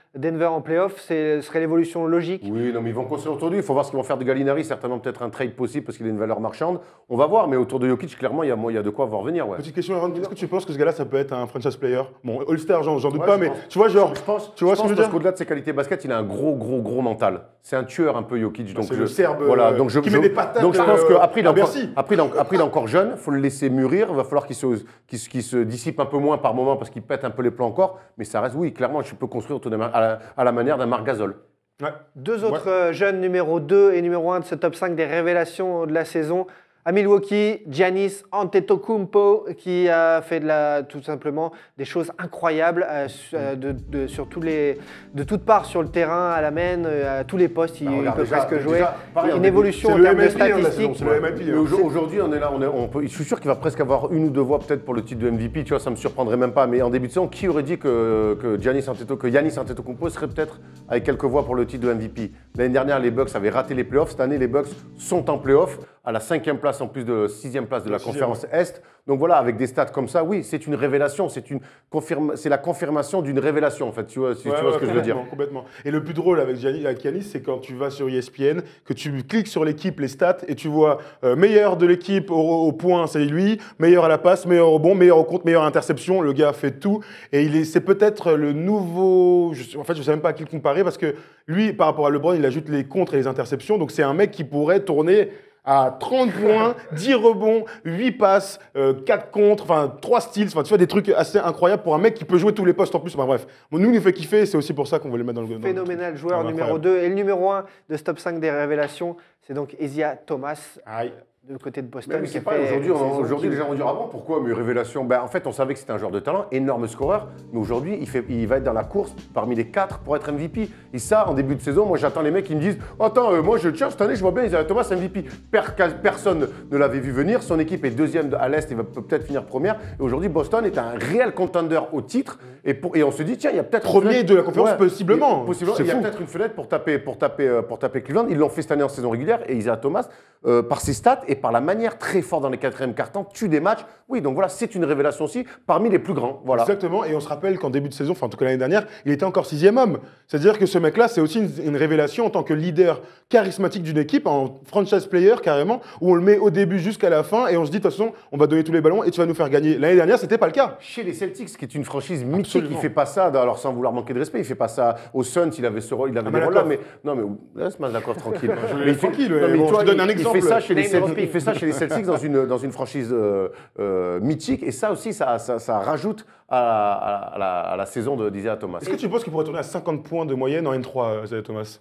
Denver en playoff, ce serait l'évolution logique. Oui, non, mais ils vont construire autour de lui. Il faut voir ce qu'ils vont faire de Gallinari. Certainement, peut-être un trade possible parce qu'il a une valeur marchande. On va voir, mais autour de Jokic, clairement, il y a, il y a de quoi voir venir. Ouais. Petite question, Aaron. Est-ce que tu penses que ce gars-là, ça peut être un franchise player? Bon, All-Star, j'en doute Ouais, pas, mais pense. tu vois, genre. je pense, tu vois je ce que pense je parce qu'au-delà de ses qualités basket, il a un gros, gros, gros mental. C'est un tueur un peu Jokic. donc c'est je- le Serbe, Voilà, euh, donc je, qui je- met des patates, donc je pense euh, qu'après il, il est en- après, il est encore jeune. Il faut le laisser mûrir. Il va falloir qu'il se, dissipe un peu moins par moment parce qu'il pète un peu les plans encore. Mais ça reste, oui, clairement, je peux construire autour de Mar- à la, à la manière d'un Marc Gasol. Ouais. Deux autres euh, jeunes numéro 2 et numéro 1 de ce top 5 des révélations de la saison. À Milwaukee, Giannis Antetokounmpo qui a fait de la, tout simplement des choses incroyables euh, euh, de, de- sur tous les, de toutes parts sur le terrain, à la main, euh, à tous les postes, il, Bah, regarde, peut déjà- presque jouer. déjà, pareil, en Une évolution en termes de MLP, hein, de statistiques. hein. aujourd- aujourd'hui, on est là, on est, on peut- je suis sûr qu'il va presque avoir une ou deux voix peut-être pour le titre de MVP, tu vois, ça me surprendrait même pas. Mais en début de saison, qui aurait dit que, que Giannis Antetokounmpo, que Giannis Antetokounmpo serait peut-être avec quelques voix pour le titre de MVP L'année dernière, les Bucks avaient raté les playoffs. Cette année, les Bucks sont en playoffs à la cinquième place en plus de sixième place de la sixième, conférence Est. Donc voilà, avec des stats comme ça, oui, c'est une révélation, c'est une confirme, c'est la confirmation d'une révélation en fait. Tu vois, si Ouais, tu vois ouais, ce que je veux dire. complètement. Et le plus drôle avec Gianni- avec Giannis, c'est quand tu vas sur ESPN, que tu cliques sur l'équipe, les stats, et tu vois euh, meilleur de l'équipe au, au point, c'est lui, meilleur à la passe, meilleur au bon, meilleur au compte, meilleur à interception. Le gars fait tout. Et il est, c'est peut-être le nouveau. je en fait, je sais même pas à qui le comparer parce que lui, par rapport à LeBron, il ajoute les contres et les interceptions. Donc c'est un mec qui pourrait tourner à 30 points, 10 rebonds, 8 passes, euh, 4 contres, enfin 3 steals, enfin tu vois des trucs assez incroyables pour un mec qui peut jouer tous les postes en plus. Enfin bref, Bon, nous il nous fait kiffer, c'est aussi pour ça qu'on veut le mettre dans le dans le Phénoménal joueur numéro incroyable. 2 et le numéro 1 de ce top 5 des révélations, c'est donc Ezia Thomas Aïe. Du côté de Boston. Mais qui c'est aujourd'hui, aujourd'hui les gens vont dire bon pourquoi mais révélation ben, en fait on savait que c'était un joueur de talent, énorme scoreur, mais aujourd'hui il, fait, il va être dans la course parmi les quatre pour être MVP. Et ça en début de saison, moi j'attends les mecs qui me disent attends euh, moi je tiens cette année je vois bien Isaiah Thomas MVP. Per- personne ne l'avait vu venir, son équipe est deuxième de- à l'est, il va peut- peut-être finir première. Et aujourd'hui Boston est un réel contender au titre et, pour- et on se dit tiens il y a peut-être une Premier fenêtre- de la conférence, possiblement. il- possiblement. C'est Il y a peut-être une fenêtre pour taper, pour taper, euh, pour taper Cleveland. Ils l'ont fait cette année en saison régulière. Et Isaiah Thomas, euh, par ses stats et par la manière très forte dans les quatrièmes cartons, tue des matchs. Oui, donc voilà, c'est une révélation aussi parmi les plus grands. Voilà. Exactement, et on se rappelle qu'en début de saison, enfin en tout cas l'année dernière, il était encore sixième homme. C'est-à-dire que ce mec-là, c'est aussi une, une révélation en tant que leader charismatique d'une équipe, en franchise player carrément, où on le met au début jusqu'à la fin, et on se dit de toute façon, on va donner tous les ballons et tu vas nous faire gagner. L'année dernière, c'était pas le cas. Chez les Celtics, qui est une franchise mythique, Absolument. il fait pas ça, alors sans vouloir manquer de respect, il fait pas ça aux Suns, il avait ce rôle, il avait Ah, des rôles là, mais non, mais laisse Mazakov tranquille. Je Mais il fait- tranquille, non, mais bon, je te donne un exemple. Il fait ça chez les Name Celtics, il fait ça chez les Celtics dans une dans une franchise euh, euh, mythique, et ça aussi, ça, ça, ça rajoute à, à- à la, à la saison de d'Isaiah Thomas. Est-ce que tu penses qu'il pourrait tourner à 50 points de moyenne en N3, euh, Isaiah Thomas?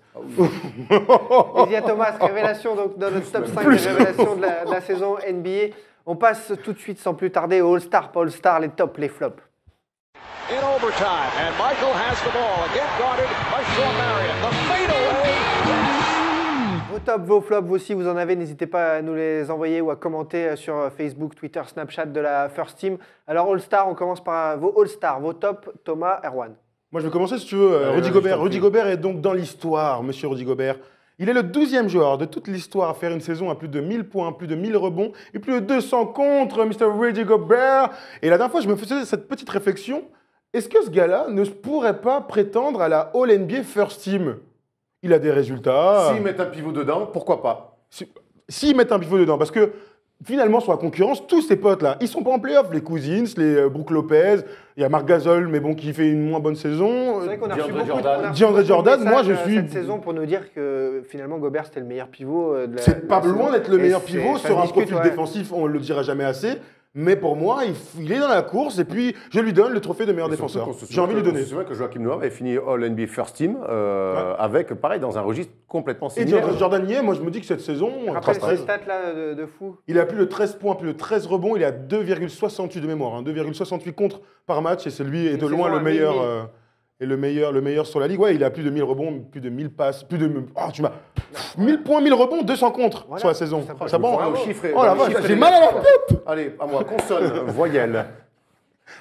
Ezia Thomas, révélation donc dans notre top 5 des révélations de la, de la saison NBA. On passe tout de suite sans plus tarder au All-Star, pas All-Star, les tops, les flops. in overtime. And Michael has the ball. Again guarded by Sean Marion. Tops, vos flops, vous aussi, vous en avez, n'hésitez pas à nous les envoyer ou à commenter euh, sur euh, Facebook, Twitter, Snapchat de la First Team. Alors All-Star, on commence par euh, vos All-Star, vos tops, Thomas, Erwan. Moi, je vais commencer si tu veux. Euh, Rudy Gobert. Rudy. Gobert est donc dans l'histoire, monsieur Rudy Gobert. Il est le 12e joueur de toute l'histoire à faire une saison à plus de 1000 points, plus de 1000 rebonds et plus de 200 contre, Mr. Rudy Gobert. Et la dernière fois, je me faisais cette petite réflexion. Est-ce que ce gars-là ne pourrait pas prétendre à la All-NBA First Team? Il a des résultats. S'ils mettent un pivot dedans, pourquoi pas? Si- S'ils mettent un pivot dedans, parce que finalement, sur la concurrence, tous ces potes-là, ils sont pas en playoff. Les Cousins, les euh, Brook Lopez, il y a Marc Gasol, mais bon, qui fait une moins bonne saison. C'est vrai qu'on a reçu beaucoup, Jordan. on a reçu DeAndre Jordan, moi, je euh, suis- cette saison pour nous dire que finalement Gobert c'était le meilleur pivot euh, de la C'est pas loin d'être le meilleur pivot sur un profil ouais. défensif, on ne le dira jamais assez. Mais pour moi, il, est dans la course et puis je lui donne le trophée de meilleur Et défenseur. J'ai envie de lui donner. On se souvient que Joachim Noah avait fini All NBA First Team euh, avec, pareil, dans un registre complètement Et similaire. Jordan- Jordan Nier, moi je me dis que cette saison, Rappelle 13, ces stats là de, de fou. il a plus de 13 points, plus de 13 rebonds, il est à 2,68 de mémoire, hein, 2,68 contre par match et c'est lui et Une de loin le meilleur 1000. euh, et le meilleur le meilleur sur la ligue. Ouais, il a plus de 1000 rebonds, plus de 1000 passes, plus de oh, tu m'as 1000 points, 1000 rebonds, 200 contre Voilà, sur la saison. ça. Chiffre et- Oh j'ai mal à la tête. Allez, à moi, consonne, voyelle.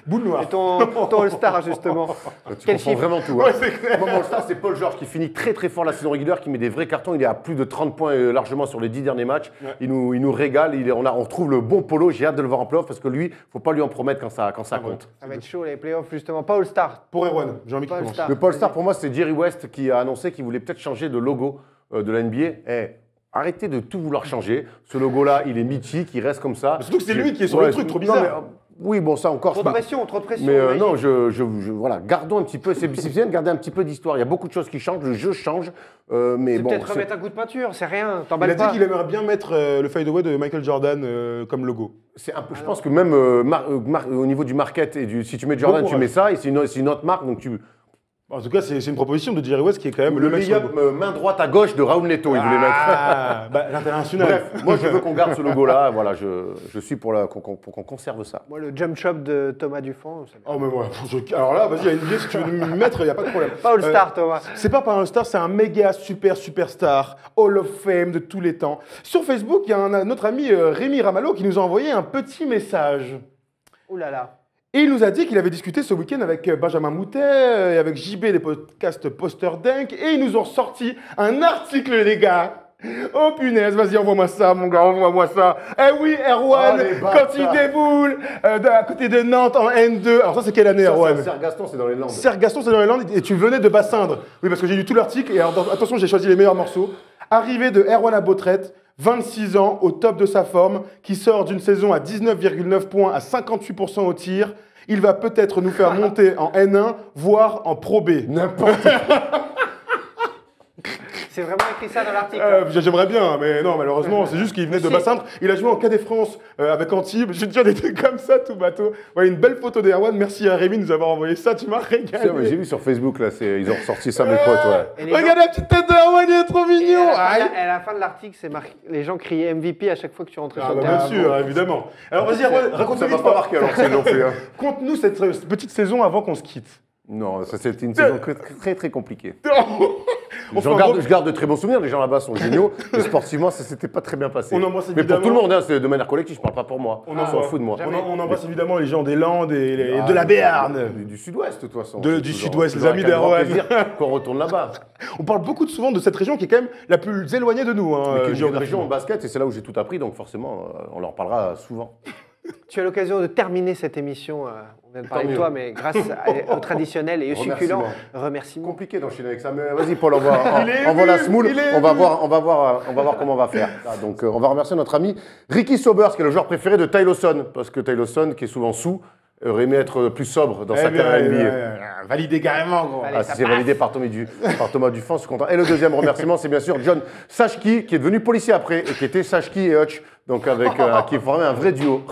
Boule noire. Et ton, ton All-Star justement. Tu Quel confonds chiffre vraiment tout. hein. Ouais, c'est clair. Moi, mon All-Star, c'est Paul George qui finit très très fort la saison régulière, qui met des vrais cartons. Il est à plus de 30 points euh, largement sur les 10 derniers matchs. Ouais. Il, nous, il nous régale. Il est- on, a, on retrouve le bon polo. J'ai hâte de le voir en playoff parce que lui, faut pas lui en promettre quand ça, quand ça Ah ouais. compte. Ça va être chaud les playoffs justement. Pas All-Star. Pour Erwan, j'ai envie. All-Star. Le Paul Star, pour moi, c'est Jerry West qui a annoncé qu'il voulait peut-être changer de logo euh, de la NBA. Eh, arrêtez de tout vouloir changer. Ce logo-là, il est mythique, il reste comme ça. Mais surtout que c'est lui qui est sur le truc, trop non, bizarre. mais, euh, oui, bon, ça encore. Trop de pas- pression, trop de pression. Mais euh, non, je, je- je- voilà, gardons un petit peu, c'est bien de garder un petit peu d'histoire. Il y a beaucoup de choses qui changent, le jeu change, euh, mais C'est bon. peut-être remettre un coup de peinture, c'est rien, Il a dit qu'il aimerait bien mettre euh, le fadeaway de Michael Jordan euh, comme logo. c'est un peu, je pense que même mar- mar- au niveau du market et du, si tu mets Jordan, Bon tu mets ça et c'est une, c'est une autre marque, donc tu. En tout cas, c'est une proposition de Jerry West qui est quand même le, Le mec sur le layup, logo. euh, main droite à gauche de Raoul Neto, il voulait mettre. Ah, bah, l'international. Bref, moi je veux qu'on garde ce logo-là. Voilà, je, je suis pour, qu'on- qu'on conserve ça. Moi, le jump shop de Thomas Dufont, Oh, mais moi, je- alors là, vas-y, il y a une idée, si tu veux me mettre, il n'y a pas de problème. Pas All-Star, Thomas. C'est pas par un star, c'est un méga super superstar, Hall of Fame de tous les temps. Sur Facebook, il y a un, notre ami euh, Rémi Ramallo qui nous a envoyé un petit message. Ouh là là. Et il nous a dit qu'il avait discuté ce week-end avec euh, Benjamin Moutet euh, et avec JB des podcasts Poster Dunk et ils nous ont sorti un article, les gars. Oh punaise, vas-y, envoie-moi ça, mon gars, envoie-moi ça. Eh oui, Erwan, Oh, quand il déboule euh, de- à côté de Nantes en N2. Alors, ça, c'est quelle année, Ça, Erwan c'est Serre Gaston, c'est dans les Landes. Serre Gaston, c'est dans les Landes et tu venais de Bassindre. Oui, parce que j'ai lu tout l'article et alors, attention, j'ai choisi les meilleurs morceaux. Arrivée de Erwan à Beautrette, 26 ans, au top de sa forme, qui sort d'une saison à 19,9 points à 58% au tir. Il va peut-être nous faire monter en N1, voire en Pro B. N'importe C'est vraiment écrit ça dans l'article. Euh, J'aimerais bien, mais non, malheureusement, c'est juste qu'il venait de Si. Bassindre. Il a joué en Cadet France euh, avec Antibes. J'ai déjà des trucs comme ça, tout bateau. Ouais, une belle photo d'Erwan. Merci à Rémi de nous avoir envoyé ça. Tu m'as régalé. J'ai vu sur Facebook, là, ils ont ressorti ça, mes potes, ouais. Gens- Regarde la petite tête d'Erwan, il est trop Et mignon. à, la à la fin de l'article, c'est marqué. Les gens criaient MVP à chaque fois que tu rentrais Ah sur le bah terrain. bien sûr, évidemment. Alors vas-y, Erwan, Ça raconte-nous m'a pas marqué, alors, c'est non plus. hein. Conte-nous cette euh, petite saison avant qu'on se quitte. Non, ça c'était une saison très, très, très compliquée. Un garde, gros- je garde de très bons souvenirs, les gens là-bas sont géniaux, mais sportivement, ça s'était pas très bien passé. On embrasse mais pour tout le monde, hein, c'est de manière collective, je parle pas pour moi. On On s'en envoie. fout de moi. On, en- on embrasse évidemment les gens des Landes et, les- et Ah, de la Béarn. du sud-ouest, de toute façon. De- du sud-ouest, les amis d'Erwan. qu'on retourne là-bas. On parle beaucoup de- souvent de cette région qui est quand même la plus éloignée de nous, hein, Mais qui est une région en basket, et c'est là où j'ai tout appris, donc forcément, euh, on leur parlera souvent. Tu as l'occasion de terminer cette émission. euh, on vient de parler de toi, mais grâce à- au traditionnel et au succulent Remerciements. remerciement. Compliqué d'enchaîner avec ça, mais vas-y Paul, envoie, en- Il est envoie la est on va, voir, on, va voir, euh, on va voir comment on va faire. Ah, donc euh, on va remercier notre ami Ricky Sobers, qui est le joueur préféré de Ty Lawson, parce que Ty Lawson, qui est souvent sous, aurait aimé être plus sobre dans Eh sa bien, carrière NBA. bien, Validé carrément, gros. Allez, Ah, si c'est validé par Thomas, du, par Thomas Dufan, je suis content. Et le deuxième remerciement, c'est bien sûr John Sachki, qui est devenu policier après, et qui était Sachki et Hutch, donc avec, euh, qui formait un vrai duo.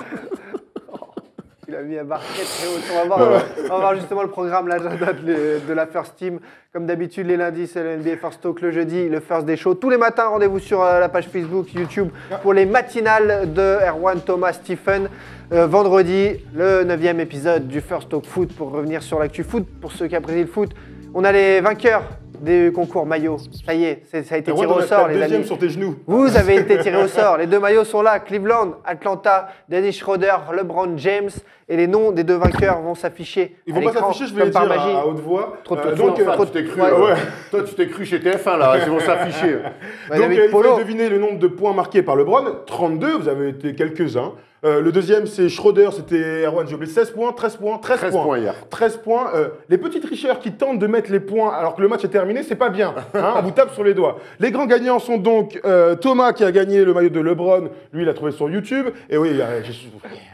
Il a mis la barre très haute. On va voir, on va voir justement le programme, l'agenda de, de la First Team. Comme d'habitude, les lundis, c'est le NBA First Talk. Le jeudi, le First Day Show. Tous les matins, rendez-vous sur euh, la page Facebook, YouTube pour les matinales de Erwan, Thomas, Stephen. Euh, vendredi, le 9 épisode du First Talk Foot pour revenir sur l'actu foot. Pour ceux qui apprécient le foot, on a les vainqueurs des concours maillots. Ça y est, ça a été tiré au sort, les amis. sur tes genoux. Vous avez été tiré au sort. Les deux maillots sont là. Cleveland, Atlanta, Dennis Schroeder, LeBron James. Et les noms des deux vainqueurs vont s'afficher. Ils à vont pas s'afficher, je vais les dire magie. à, à haute voix. Trop de- Euh, trop donc, euh, trop tu t'es cru, ouais. ouais. toi tu t'es cru chez TF1 là, ils vont s'afficher. Donc, euh, il fallait deviner le nombre de points marqués par LeBron. 32, vous avez été quelques-uns. Euh, le deuxième, c'est Schroeder, c'était Erwan, j'ai oublié 16 points, 13 points, 13, 13 points hier. 13 points. Euh, les petits tricheurs qui tentent de mettre les points alors que le match est terminé, c'est pas bien. hein, on vous tape sur les doigts. Les grands gagnants sont donc euh, Thomas qui a gagné le maillot de LeBron. Lui, il a trouvé sur YouTube. Et oui, il y a-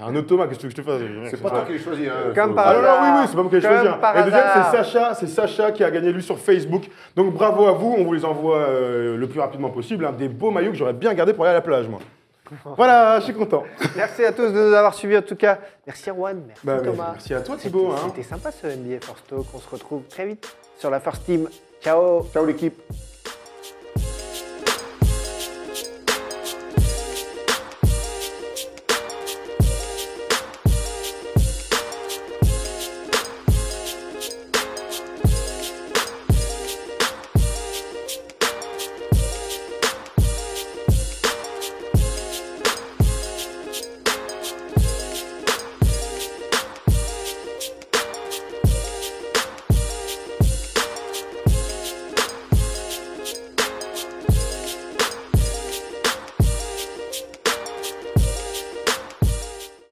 un autre Thomas, qu'est-ce que je te fasse C'est pas toi qui l'ai choisi. Hein, Comme faut- par Ah oui, oui, c'est pas moi qui ai choisi. Comme hein. Et deuxième, c'est Sacha, c'est Sacha qui a gagné lui sur Facebook. Donc bravo à vous, on vous les envoie euh, le plus rapidement possible. hein. Des beaux maillots que j'aurais bien gardés pour aller à la plage, moi. Voilà, je suis content. Merci à tous de nous avoir suivis en tout cas. Merci Erwan, merci Bah, Thomas. merci à toi, Thibaut, C'était- hein. C'était sympa ce NBA First Talk. On se retrouve très vite sur la First Team. Ciao Ciao l'équipe.